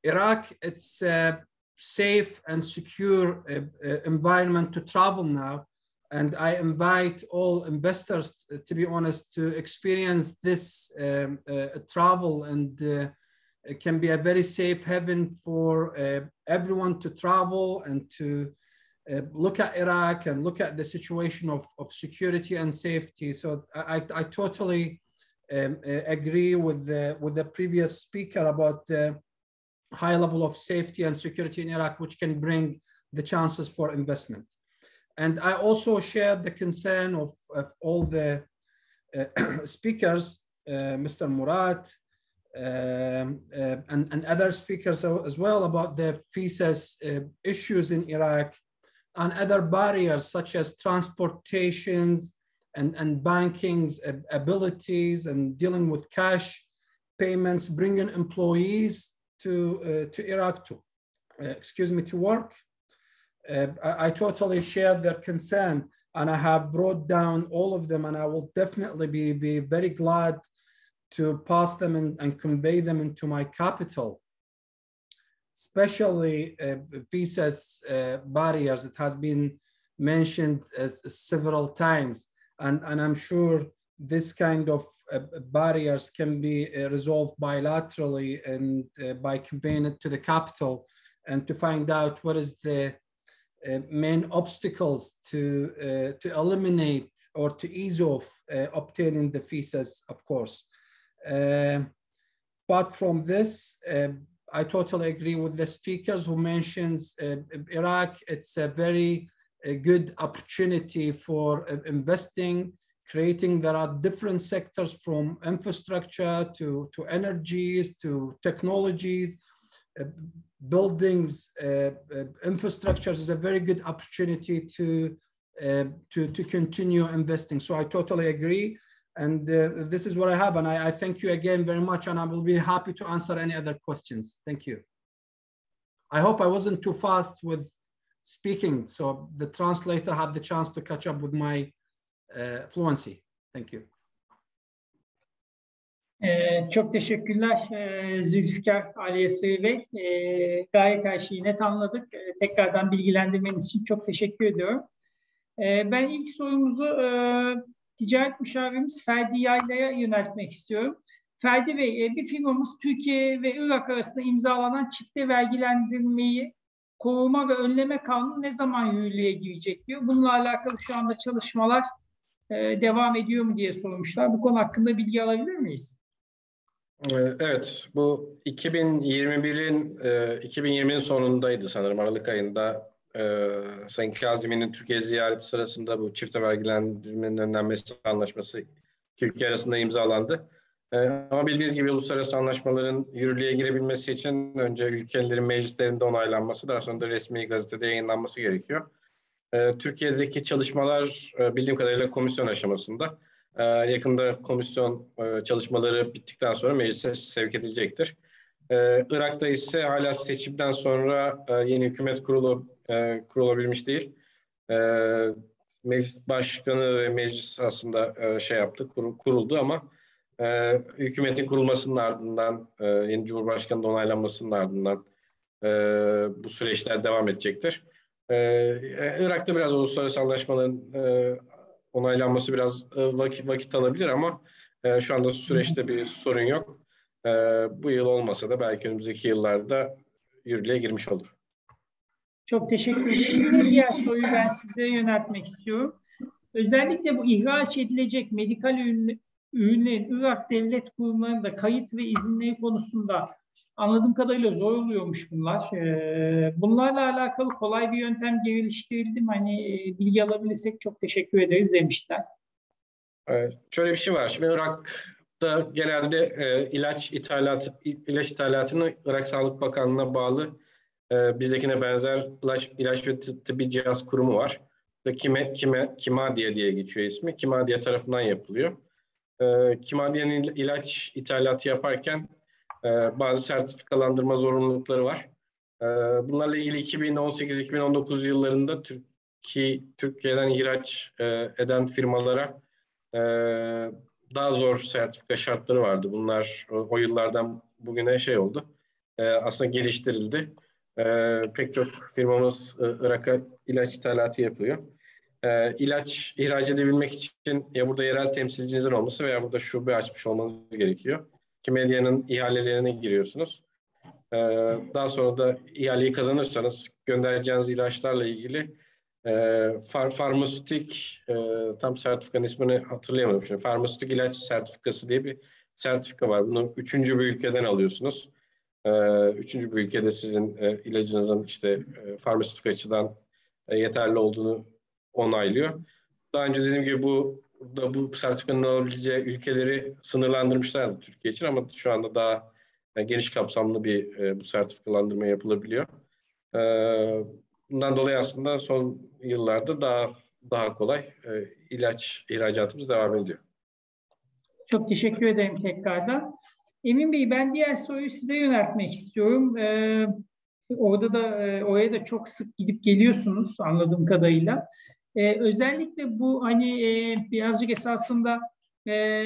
Iraq, it's a safe and secure uh, uh, environment to travel now. And I invite all investors, to be honest, to experience this um, uh, travel and uh, it can be a very safe haven for uh, everyone to travel and to uh, look at Iraq and look at the situation of, of security and safety. So I, I totally um, uh, agree with the, with the previous speaker about the high level of safety and security in Iraq, which can bring the chances for investment. And I also share the concern of, of all the uh, speakers, uh, Mr. Murat, um, uh, and, and other speakers as well about the visas uh, issues in Iraq and other barriers such as transportations and, and banking's abilities and dealing with cash payments, bringing employees to, uh, to Iraq to, uh, excuse me, to work. Uh, I, I, totally share their concern and I have brought down all of them and I will definitely be, be very glad to pass them and, and convey them into my capital especially uh, visas uh, barriers. It has been mentioned as, as several times, and, and I'm sure this kind of uh, barriers can be uh, resolved bilaterally and uh, by conveying it to the capital and to find out what is the uh, main obstacles to, to eliminate or to ease off obtaining the visas, of course. But from this, I totally agree with the speakers who mentions uh, Iraq. It's a very good opportunity for uh, investing, creating. There are different sectors from infrastructure to, to energies to technologies. Uh, buildings, uh, uh, is a very good opportunity to, uh, to, to continue investing. So I totally agree. And uh, this is what I have. And I, I, thank you again very much. And I will be happy to answer any other questions. Thank you. I hope I wasn't too fast with speaking. So the translator had the chance to catch up with my uh, fluency. Thank you. Ee, çok teşekkürler ee, Zülfikar Ali Yasir Bey. Ee, gayet her şeyi net anladık. Ee, tekrardan bilgilendirmeniz için çok teşekkür ediyorum. Ee, ben ilk sorumuzu e, ticaret müşavirimiz Ferdi Yayla'ya yöneltmek istiyorum. Ferdi Bey, e, bir firmamız Türkiye ve Irak arasında imzalanan çifte vergilendirmeyi koruma ve önleme kanunu ne zaman yürürlüğe girecek diyor. Bununla alakalı şu anda çalışmalar e, devam ediyor mu diye sormuşlar. Bu konu hakkında bilgi alabilir miyiz? E, evet, bu 2021'in 2020'nin sonundaydı sanırım Aralık ayında e, Sayın Kazimi'nin Türkiye ziyareti sırasında bu çifte vergilendirmenin önlenmesi anlaşması Türkiye arasında imzalandı. E, ama bildiğiniz gibi uluslararası anlaşmaların yürürlüğe girebilmesi için önce ülkelerin meclislerinde onaylanması, daha sonra da resmi gazetede yayınlanması gerekiyor. E, Türkiye'deki çalışmalar e, bildiğim kadarıyla komisyon aşamasında. Yakında komisyon e, çalışmaları bittikten sonra meclise sevk edilecektir. Ee, Irak'ta ise hala seçimden sonra e, yeni hükümet kurulu e, kurulabilmiş değil. E, meclis başkanı ve meclis aslında e, şey yaptı, kur, kuruldu ama e, hükümetin kurulmasının ardından, e, yeni cumhurbaşkanının onaylanmasının ardından e, bu süreçler devam edecektir. E, e, Irak'ta biraz uluslararası anlaşmaların e, onaylanması biraz e, vakit, vakit alabilir ama e, şu anda süreçte bir sorun yok. E, bu yıl olmasa da belki önümüzdeki yıllarda yürürlüğe girmiş olur. Çok teşekkür ederim. Bir diğer soruyu ben size yöneltmek istiyorum. Özellikle bu ihraç edilecek medikal ürün, ürünlerin Irak devlet kurumlarında kayıt ve izinleri konusunda anladığım kadarıyla zor oluyormuş bunlar. Ee, bunlarla alakalı kolay bir yöntem geliştirildi mi? Hani e, bilgi alabilirsek çok teşekkür ederiz demişler. Evet, şöyle bir şey var. Şimdi Irak'ta genelde e, ilaç ithalatı, ilaç ithalatını Irak Sağlık Bakanlığı'na bağlı e, bizdekine benzer ilaç, ilaç ve tıbbi cihaz kurumu var. Da kime, kime, Kimadiye diye geçiyor ismi. Kimadiye tarafından yapılıyor. E, Kimadiye'nin ilaç ithalatı yaparken e, bazı sertifikalandırma zorunlulukları var. E, bunlarla ilgili 2018-2019 yıllarında Türkiye, Türkiye'den ihraç e, eden firmalara e, daha zor sertifika şartları vardı. Bunlar o, o yıllardan bugüne şey oldu. E, aslında geliştirildi. E, pek çok firmamız e, Irak'a ilaç ithalatı yapıyor. e, ilaç ihraç edebilmek için ya burada yerel temsilcinizin olması veya burada şube açmış olmanız gerekiyor. Ki medyanın ihalelerine giriyorsunuz. E, daha sonra da ihaleyi kazanırsanız göndereceğiniz ilaçlarla ilgili e, far, farmasötik e, tam sertifikanın ismini hatırlayamadım şimdi. Farmasötik ilaç sertifikası diye bir sertifika var. Bunu üçüncü bir ülkeden alıyorsunuz. E, üçüncü bir ülkede sizin e, ilacınızın işte e, farmasötik açıdan e, yeterli olduğunu onaylıyor. Daha önce dediğim gibi bu da bu sertifikanın alabileceği ülkeleri sınırlandırmışlardı Türkiye için ama şu anda daha geniş kapsamlı bir bu sertifikalandırma yapılabiliyor. E, bundan dolayı aslında son yıllarda daha daha kolay ilaç ihracatımız devam ediyor. Çok teşekkür ederim tekrardan. Emin Bey ben diğer soruyu size yöneltmek istiyorum. Ee, orada da e, oraya da çok sık gidip geliyorsunuz anladığım kadarıyla. Ee, özellikle bu hani e, birazcık esasında e,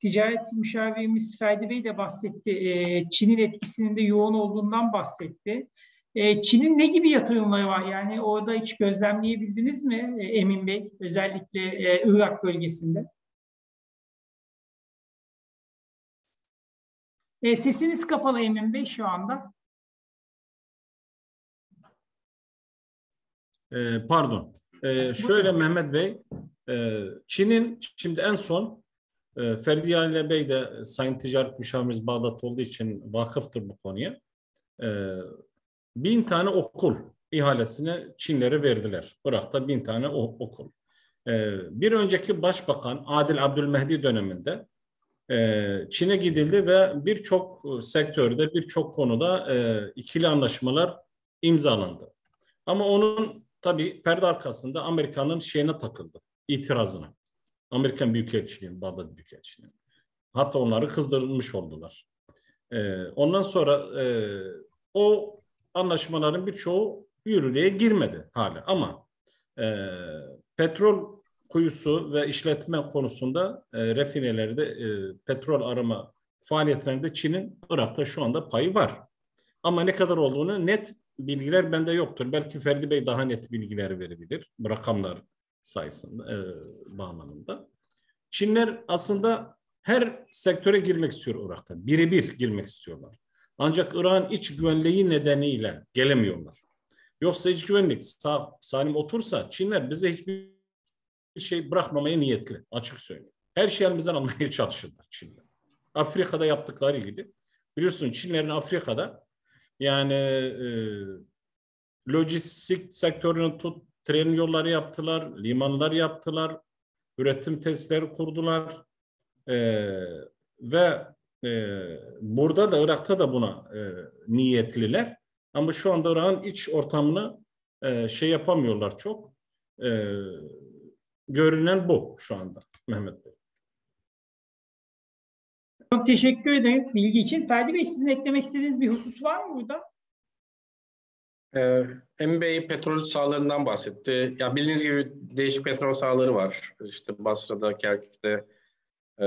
ticaret müşavirimiz Ferdi Bey de bahsetti. E, Çin'in etkisinin de yoğun olduğundan bahsetti. E, Çin'in ne gibi yatırımları var? Yani orada hiç gözlemleyebildiniz mi e, Emin Bey? Özellikle e, Irak bölgesinde. E, sesiniz kapalı Emin Bey şu anda. E, pardon. E, şöyle Mehmet Bey, e, Çin'in şimdi en son e, Ferdi Ali Bey de Sayın Ticaret Müşavirimiz Bağdat olduğu için vakıftır bu konuya. E, bin tane okul ihalesini Çinlere verdiler. Irak'ta bin tane okul. E, bir önceki Başbakan Adil Abdülmehdi döneminde Çin'e gidildi ve birçok sektörde, birçok konuda e, ikili anlaşmalar imzalandı. Ama onun tabii perde arkasında Amerika'nın şeyine takıldı, itirazına. Amerikan Büyükelçiliği'nin, Bağdat Büyükelçiliği'nin. Hatta onları kızdırılmış oldular. E, ondan sonra e, o anlaşmaların birçoğu yürürlüğe girmedi hala. Ama e, petrol kuyusu ve işletme konusunda e, refinelerde e, petrol arama faaliyetlerinde Çin'in Irak'ta şu anda payı var. Ama ne kadar olduğunu net bilgiler bende yoktur. Belki Ferdi Bey daha net bilgiler verebilir rakamlar sayesinde e, bağlamında. Çinler aslında her sektöre girmek istiyor Irak'ta. Birebir girmek istiyorlar. Ancak Irak'ın iç güvenliği nedeniyle gelemiyorlar. Yoksa iç güvenlik sağ, salim otursa Çinler bize hiçbir şey bırakmamaya niyetli açık söyleyeyim. Her şeyi bizden almaya çalışırlar Çinler. Afrika'da yaptıkları gibi. Biliyorsun Çinlerin Afrika'da yani e, lojistik sektörünü tut, tren yolları yaptılar, limanlar yaptılar, üretim testleri kurdular e, ve e, burada da Irak'ta da buna e, niyetliler. Ama şu anda Irak'ın iç ortamını e, şey yapamıyorlar çok. E, görünen bu şu anda Mehmet Bey. Çok teşekkür ederim bilgi için. Ferdi Bey sizin eklemek istediğiniz bir husus var mı burada? Ee, Bey petrol sahalarından bahsetti. Ya bildiğiniz gibi değişik petrol sahaları var. İşte Basra'da, Kerkük'te, e,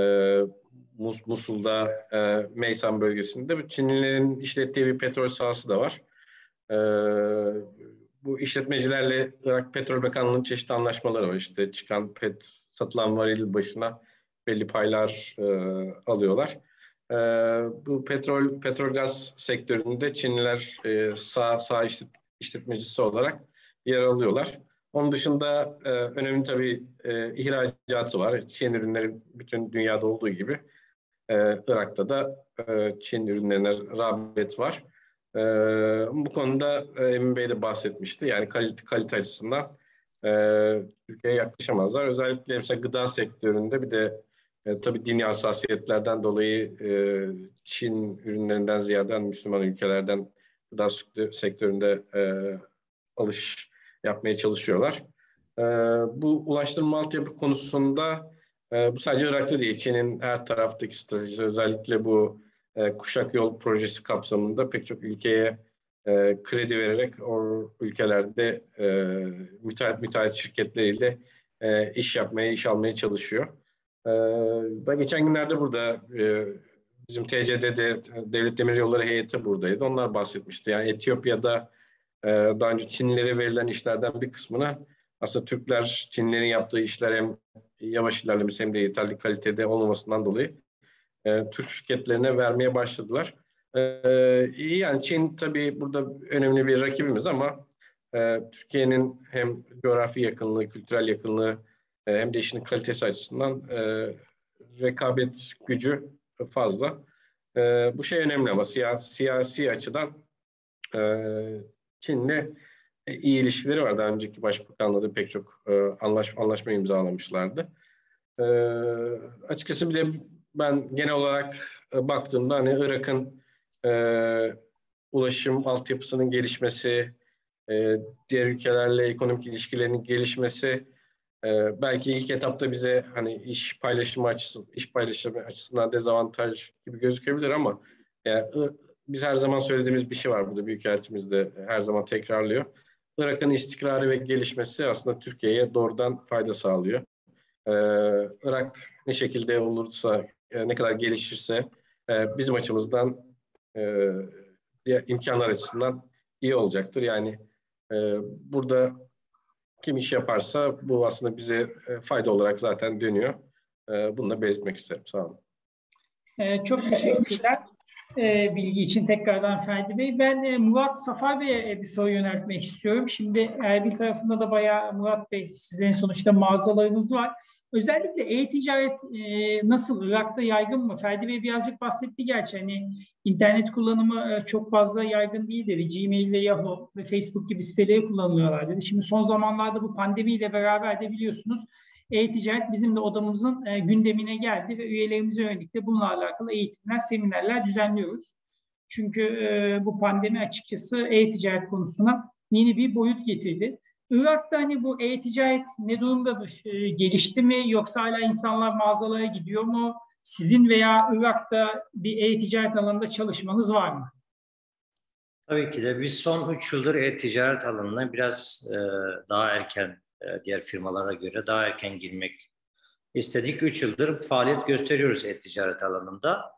Mus Musul'da, e, Meysan bölgesinde. Çinlilerin işlettiği bir petrol sahası da var. E, bu işletmecilerle Irak Petrol Bakanlığı'nın çeşitli anlaşmaları var. İşte çıkan pet, satılan varil başına belli paylar e, alıyorlar. E, bu petrol petrol gaz sektöründe Çinliler e, sağ sağ işlet, işletmecisi olarak yer alıyorlar. Onun dışında e, önemli tabii e, ihracatı var. Çin ürünleri bütün dünyada olduğu gibi e, Irak'ta da e, Çin ürünlerine rağbet var. E, bu konuda e, Emin Bey de bahsetmişti. Yani kalite, kalite açısından e, Türkiye'ye yaklaşamazlar. Özellikle mesela gıda sektöründe bir de e, tabii dini hassasiyetlerden dolayı e, Çin ürünlerinden ziyade Müslüman ülkelerden gıda sektöründe e, alış yapmaya çalışıyorlar. E, bu ulaştırma altyapı konusunda e, bu sadece Irak'ta değil, Çin'in her taraftaki stratejisi özellikle bu e, Kuşak Yol projesi kapsamında pek çok ülkeye e, kredi vererek o ülkelerde e, müteahhit müteahhit şirketleriyle e, iş yapmaya, iş almaya çalışıyor. E, ben geçen günlerde burada e, bizim TCD'de Devlet Demiryolları heyeti buradaydı. Onlar bahsetmişti. Yani Etiyopya'da e, daha önce Çinlilere verilen işlerden bir kısmını aslında Türkler Çinlerin yaptığı işler hem yavaş ilerlemesi hem de yeterli kalitede olmamasından dolayı e, Türk şirketlerine vermeye başladılar. E, yani Çin tabii burada önemli bir rakibimiz ama e, Türkiye'nin hem coğrafi yakınlığı, kültürel yakınlığı e, hem de işinin kalitesi açısından e, rekabet gücü fazla. E, bu şey önemli ama siyasi, siyasi açıdan e, Çin'le iyi ilişkileri var. Daha önceki başbakanla da pek çok e, anlaş, anlaşma imzalamışlardı. E, açıkçası bir de ben genel olarak e, baktığımda hani Irak'ın e, ulaşım altyapısının gelişmesi, e, diğer ülkelerle ekonomik ilişkilerinin gelişmesi e, belki ilk etapta bize hani iş paylaşımı açısından, iş paylaşımı açısından dezavantaj gibi gözükebilir ama yani, biz her zaman söylediğimiz bir şey var burada Büyükelçimiz de her zaman tekrarlıyor. Irak'ın istikrarı ve gelişmesi aslında Türkiye'ye doğrudan fayda sağlıyor. Ee, Irak ne şekilde olursa, e, ne kadar gelişirse e, bizim açımızdan e, imkanlar açısından iyi olacaktır. Yani burada kim iş yaparsa bu aslında bize fayda olarak zaten dönüyor. Bunu da belirtmek isterim. Sağ olun. Çok teşekkürler bilgi için tekrardan Ferdi Bey. Ben Murat Safar Bey'e bir soru yöneltmek istiyorum. Şimdi Erbil tarafında da bayağı Murat Bey sizin sonuçta mağazalarınız var. Özellikle e-ticaret e, nasıl? Irak'ta yaygın mı? Ferdi Bey birazcık bahsetti gerçi. Hani internet kullanımı e, çok fazla yaygın değil dedi. Gmail ve Yahoo ve Facebook gibi siteleri kullanılıyorlar dedi. Şimdi son zamanlarda bu pandemiyle beraber de biliyorsunuz e-ticaret bizim de odamızın e, gündemine geldi ve üyelerimize yönelik de bununla alakalı eğitimler, seminerler düzenliyoruz. Çünkü e, bu pandemi açıkçası e-ticaret konusuna yeni bir boyut getirdi. Irak'ta hani bu e-ticaret ne durumdadır? E, gelişti mi yoksa hala insanlar mağazalara gidiyor mu? Sizin veya Irak'ta bir e-ticaret alanında çalışmanız var mı? Tabii ki de biz son 3 yıldır e-ticaret alanına biraz e, daha erken e, diğer firmalara göre daha erken girmek istedik. 3 yıldır faaliyet gösteriyoruz e-ticaret alanında.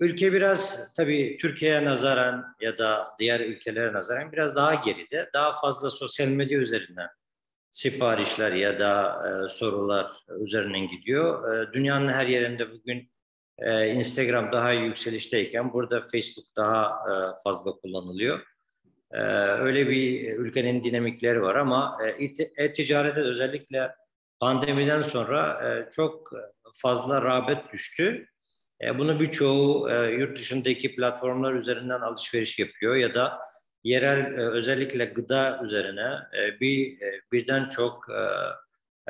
Ülke biraz tabii Türkiye'ye nazaran ya da diğer ülkelere nazaran biraz daha geride. Daha fazla sosyal medya üzerinden siparişler ya da e, sorular üzerinden gidiyor. E, dünyanın her yerinde bugün e, Instagram daha yükselişteyken burada Facebook daha e, fazla kullanılıyor. E, öyle bir ülkenin dinamikleri var ama e-ticarete özellikle pandemiden sonra e, çok fazla rağbet düştü. E, bunu birçoğu e, yurt dışındaki platformlar üzerinden alışveriş yapıyor ya da yerel e, özellikle gıda üzerine e, bir e, birden çok e,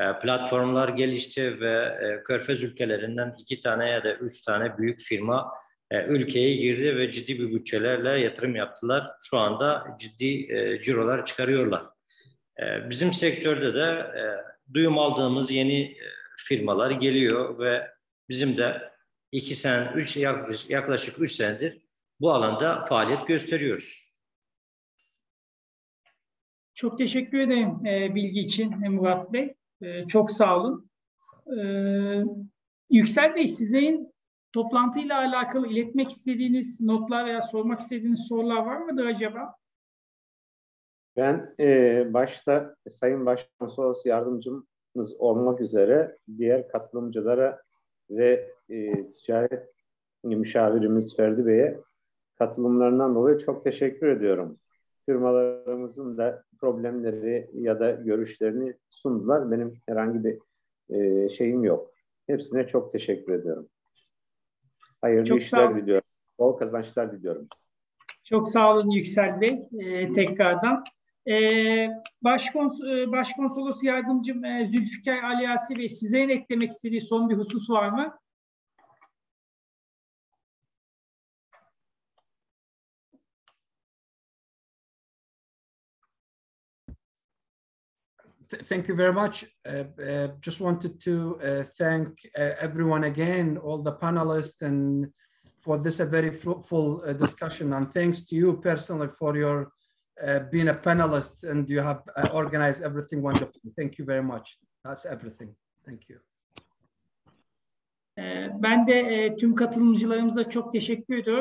e, platformlar gelişti ve e, Körfez ülkelerinden iki tane ya da üç tane büyük firma e, ülkeye girdi ve ciddi bir bütçelerle yatırım yaptılar. Şu anda ciddi cirolar çıkarıyorlar. Bizim sektörde de duyum aldığımız yeni firmalar geliyor ve bizim de iki sene, üç, yaklaşık, yaklaşık üç senedir bu alanda faaliyet gösteriyoruz. Çok teşekkür ederim e, bilgi için Murat Bey. E, çok sağ olun. E, Yüksel Bey sizlerin toplantıyla alakalı iletmek istediğiniz notlar veya sormak istediğiniz sorular var mıdır acaba? Ben e, başta Sayın Başkonsolos yardımcımız olmak üzere diğer katılımcılara ve e, ticaret müşavirimiz Ferdi Bey'e katılımlarından dolayı çok teşekkür ediyorum. Firmalarımızın da problemleri ya da görüşlerini sundular. Benim herhangi bir e, şeyim yok. Hepsine çok teşekkür ediyorum. Hayırlı çok işler diliyorum. Bol kazançlar diliyorum. Çok sağ olun Yüksel Bey e, tekrardan. E, Başkons e, Başkonsolos Yardımcım e, Zülfikar Aliyasi Bey sizlerin eklemek istediği son bir husus var mı? thank you very much. Uh, uh, just wanted to uh, thank uh, everyone again, all the panelists, and for this a very fruitful uh, discussion. And thanks to you personally for your uh, being a panelist and you have organized everything wonderfully. Thank you very much. That's everything. Thank you. Ben de tüm katılımcılarımıza çok teşekkür ediyorum.